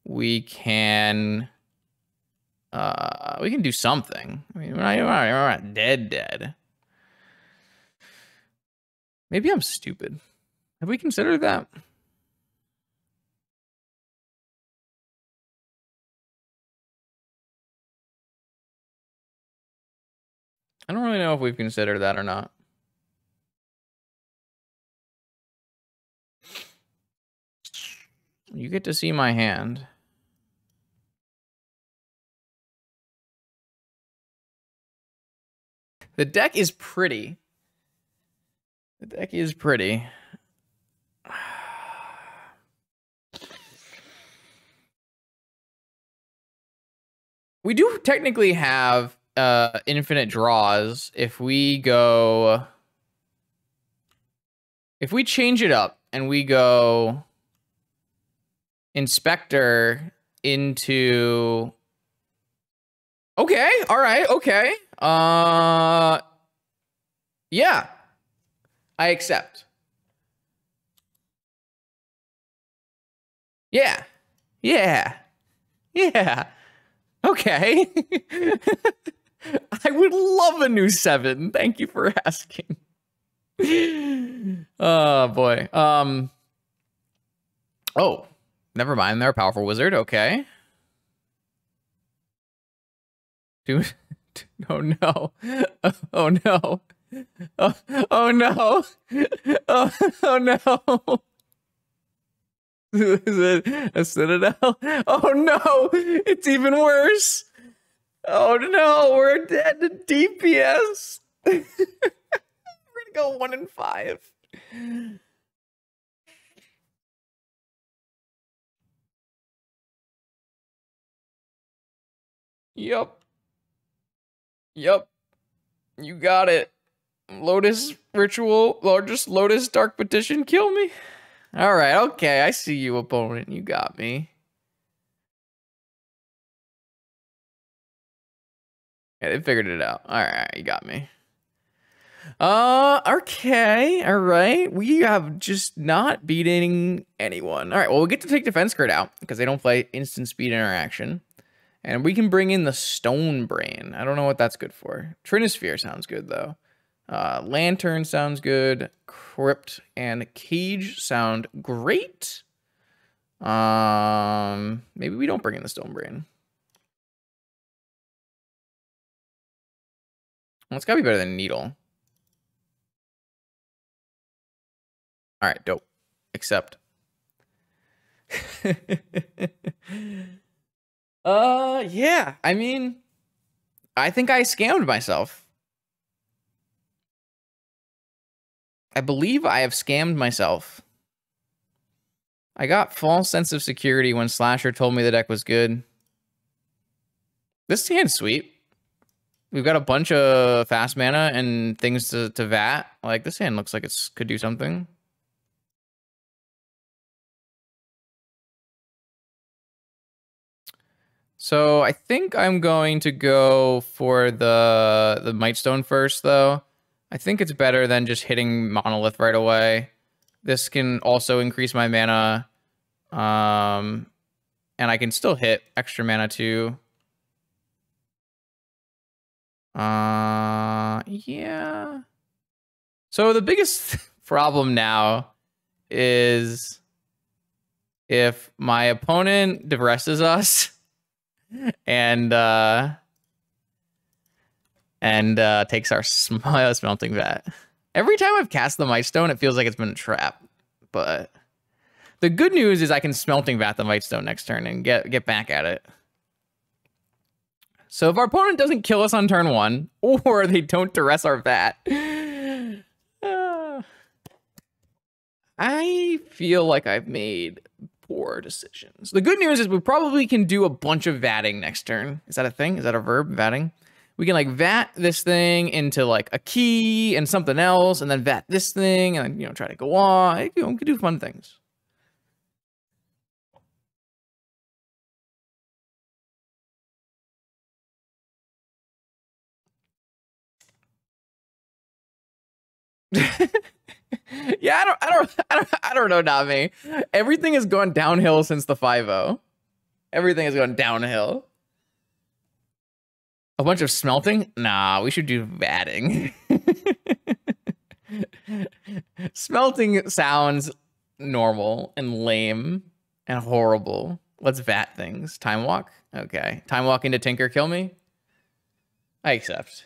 we can uh we can do something. I mean, we're not, we're not, we're not dead dead. Maybe I'm stupid. Have we considered that? I don't really know if we've considered that or not. You get to see my hand. The deck is pretty. The deck is pretty. We do technically have uh infinite draws if we go if we change it up and we go inspector into okay all right okay uh yeah i accept yeah yeah yeah okay I would love a new seven. Thank you for asking. oh boy. Um. Oh, never mind. They're a powerful wizard. Okay. Dude. Oh no. Oh no. Oh, oh no. Oh, oh no. Is it a citadel? Oh no. It's even worse. Oh no, we're dead to DPS. we're gonna go one in five. Yep. Yep. You got it. Lotus ritual, largest Lotus dark petition, kill me. All right, okay, I see you, opponent. You got me. Yeah, they figured it out. All right, you got me. Uh, okay, all right. We have just not beating anyone. All right, well, we get to take defense grid out because they don't play instant speed interaction. And we can bring in the Stone Brain. I don't know what that's good for. Trinisphere sounds good, though. Uh, Lantern sounds good. Crypt and Cage sound great. Um, maybe we don't bring in the Stone Brain. Well, it's gotta be better than Needle. All right, dope. Except. uh, yeah. I mean, I think I scammed myself. I believe I have scammed myself. I got false sense of security when Slasher told me the deck was good. This hand's sweet. We've got a bunch of fast mana and things to, to vat. Like, this hand looks like it could do something. So I think I'm going to go for the the Mightstone first, though. I think it's better than just hitting Monolith right away. This can also increase my mana, um, and I can still hit extra mana too. Uh, yeah. So the biggest problem now is if my opponent depresses us and uh and uh takes our smile smelting vat. Every time I've cast the Mightstone, it feels like it's been a trap. But the good news is I can smelting vat the Mightstone next turn and get get back at it. So if our opponent doesn't kill us on turn one, or they don't duress our vat, I feel like I've made poor decisions. The good news is we probably can do a bunch of vatting next turn. Is that a thing? Is that a verb? Vatting? We can like vat this thing into like a key and something else, and then vat this thing, and you know try to go on. You know, we can do fun things. yeah, I don't, I don't, I don't, I don't know, me. Everything has gone downhill since the 5 Everything has gone downhill. A bunch of smelting? Nah, we should do vatting. smelting sounds normal and lame and horrible. Let's vat things. Time walk? Okay. Time walk into Tinker kill me? I accept.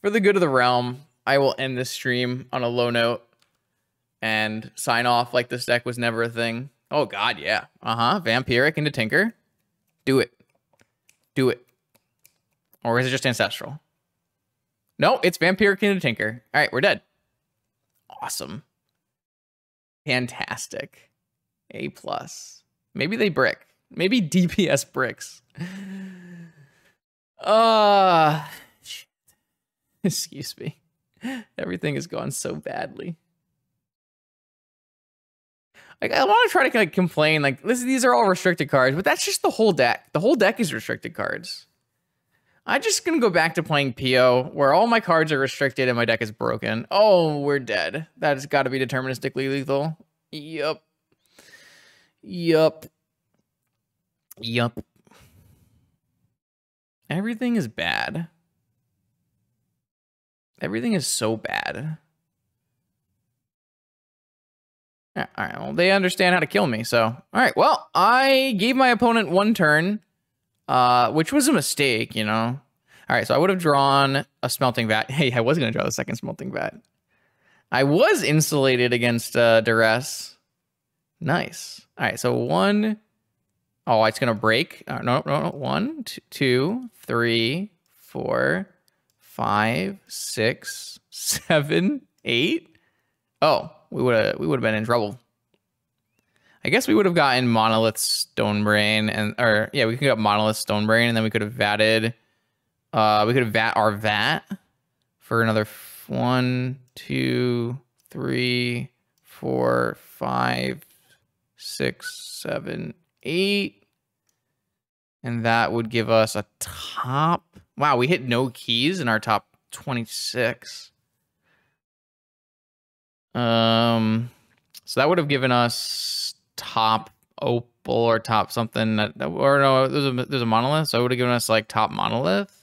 For the good of the realm, I will end this stream on a low note and sign off like this deck was never a thing. Oh god, yeah. Uh-huh. Vampiric into Tinker. Do it. Do it. Or is it just Ancestral? No, it's Vampiric into Tinker. All right, we're dead. Awesome. Fantastic. A plus. Maybe they brick. Maybe DPS bricks. Uh excuse me. Everything has gone so badly. Like I want to try to like complain like this, these are all restricted cards, but that's just the whole deck. The whole deck is restricted cards. I'm just gonna go back to playing PO, where all my cards are restricted and my deck is broken. Oh, we're dead. That has got to be deterministically lethal. Yup. Yup. Yup. Everything is bad. Everything is so bad. all right. Well, they understand how to kill me. So, all right. Well, I gave my opponent one turn, uh, which was a mistake, you know. All right. So I would have drawn a smelting vat. Hey, I was going to draw the second smelting vat. I was insulated against uh, duress. Nice. All right. So one. Oh, it's going to break. Uh, no, no, no. One, two, three, four, five, six, seven, eight. Oh, we would have we would have been in trouble. I guess we would have gotten Monolith Stonebrain and or yeah, we could get Monolith Stonebrain and then we could have vatted uh we could have vat our vat for another one, two, three, four, five, six, seven, eight. And that would give us a top. Wow, we hit no keys in our top 26. Um, so that would have given us top opal or top something that, or no, there's a there's a monolith, so it would have given us like top monolith.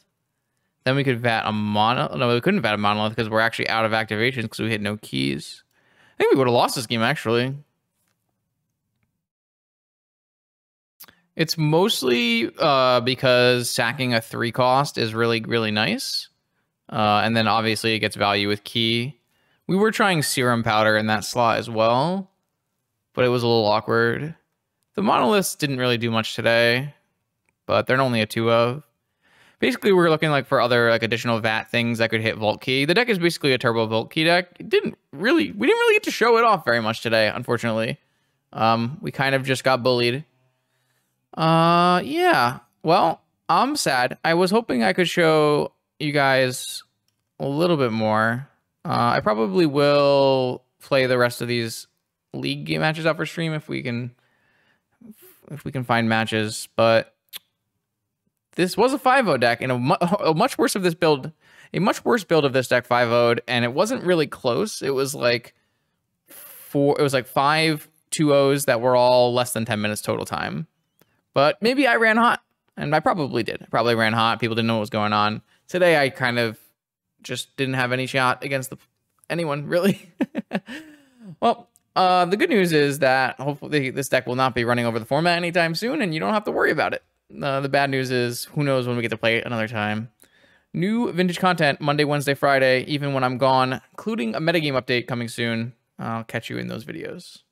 Then we could vat a mono. No, we couldn't vat a monolith because we're actually out of activations because we had no keys. I think we would have lost this game actually. It's mostly uh, because sacking a three cost is really, really nice. Uh, and then obviously it gets value with key. We were trying serum powder in that slot as well, but it was a little awkward. The monoliths didn't really do much today, but they're only a two of. Basically, we are looking like for other like additional VAT things that could hit Vault Key. The deck is basically a turbo Vault Key deck. It didn't really, we didn't really get to show it off very much today, unfortunately. Um, we kind of just got bullied. Uh, yeah. Well, I'm sad. I was hoping I could show you guys a little bit more. Uh, I probably will play the rest of these league game matches out for stream if we can if we can find matches. But this was a 5 deck and a, mu a, much worse of this build, a much worse build of this deck 5 0 and it wasn't really close. It was like four, it was like five 2 O's that were all less than 10 minutes total time. But maybe I ran hot, and I probably did. I probably ran hot. People didn't know what was going on. Today, I kind of just didn't have any shot against the, anyone, really. well, uh, the good news is that hopefully this deck will not be running over the format anytime soon, and you don't have to worry about it. Uh, the bad news is who knows when we get to play it another time. New vintage content Monday, Wednesday, Friday, even when I'm gone, including a metagame update coming soon. I'll catch you in those videos.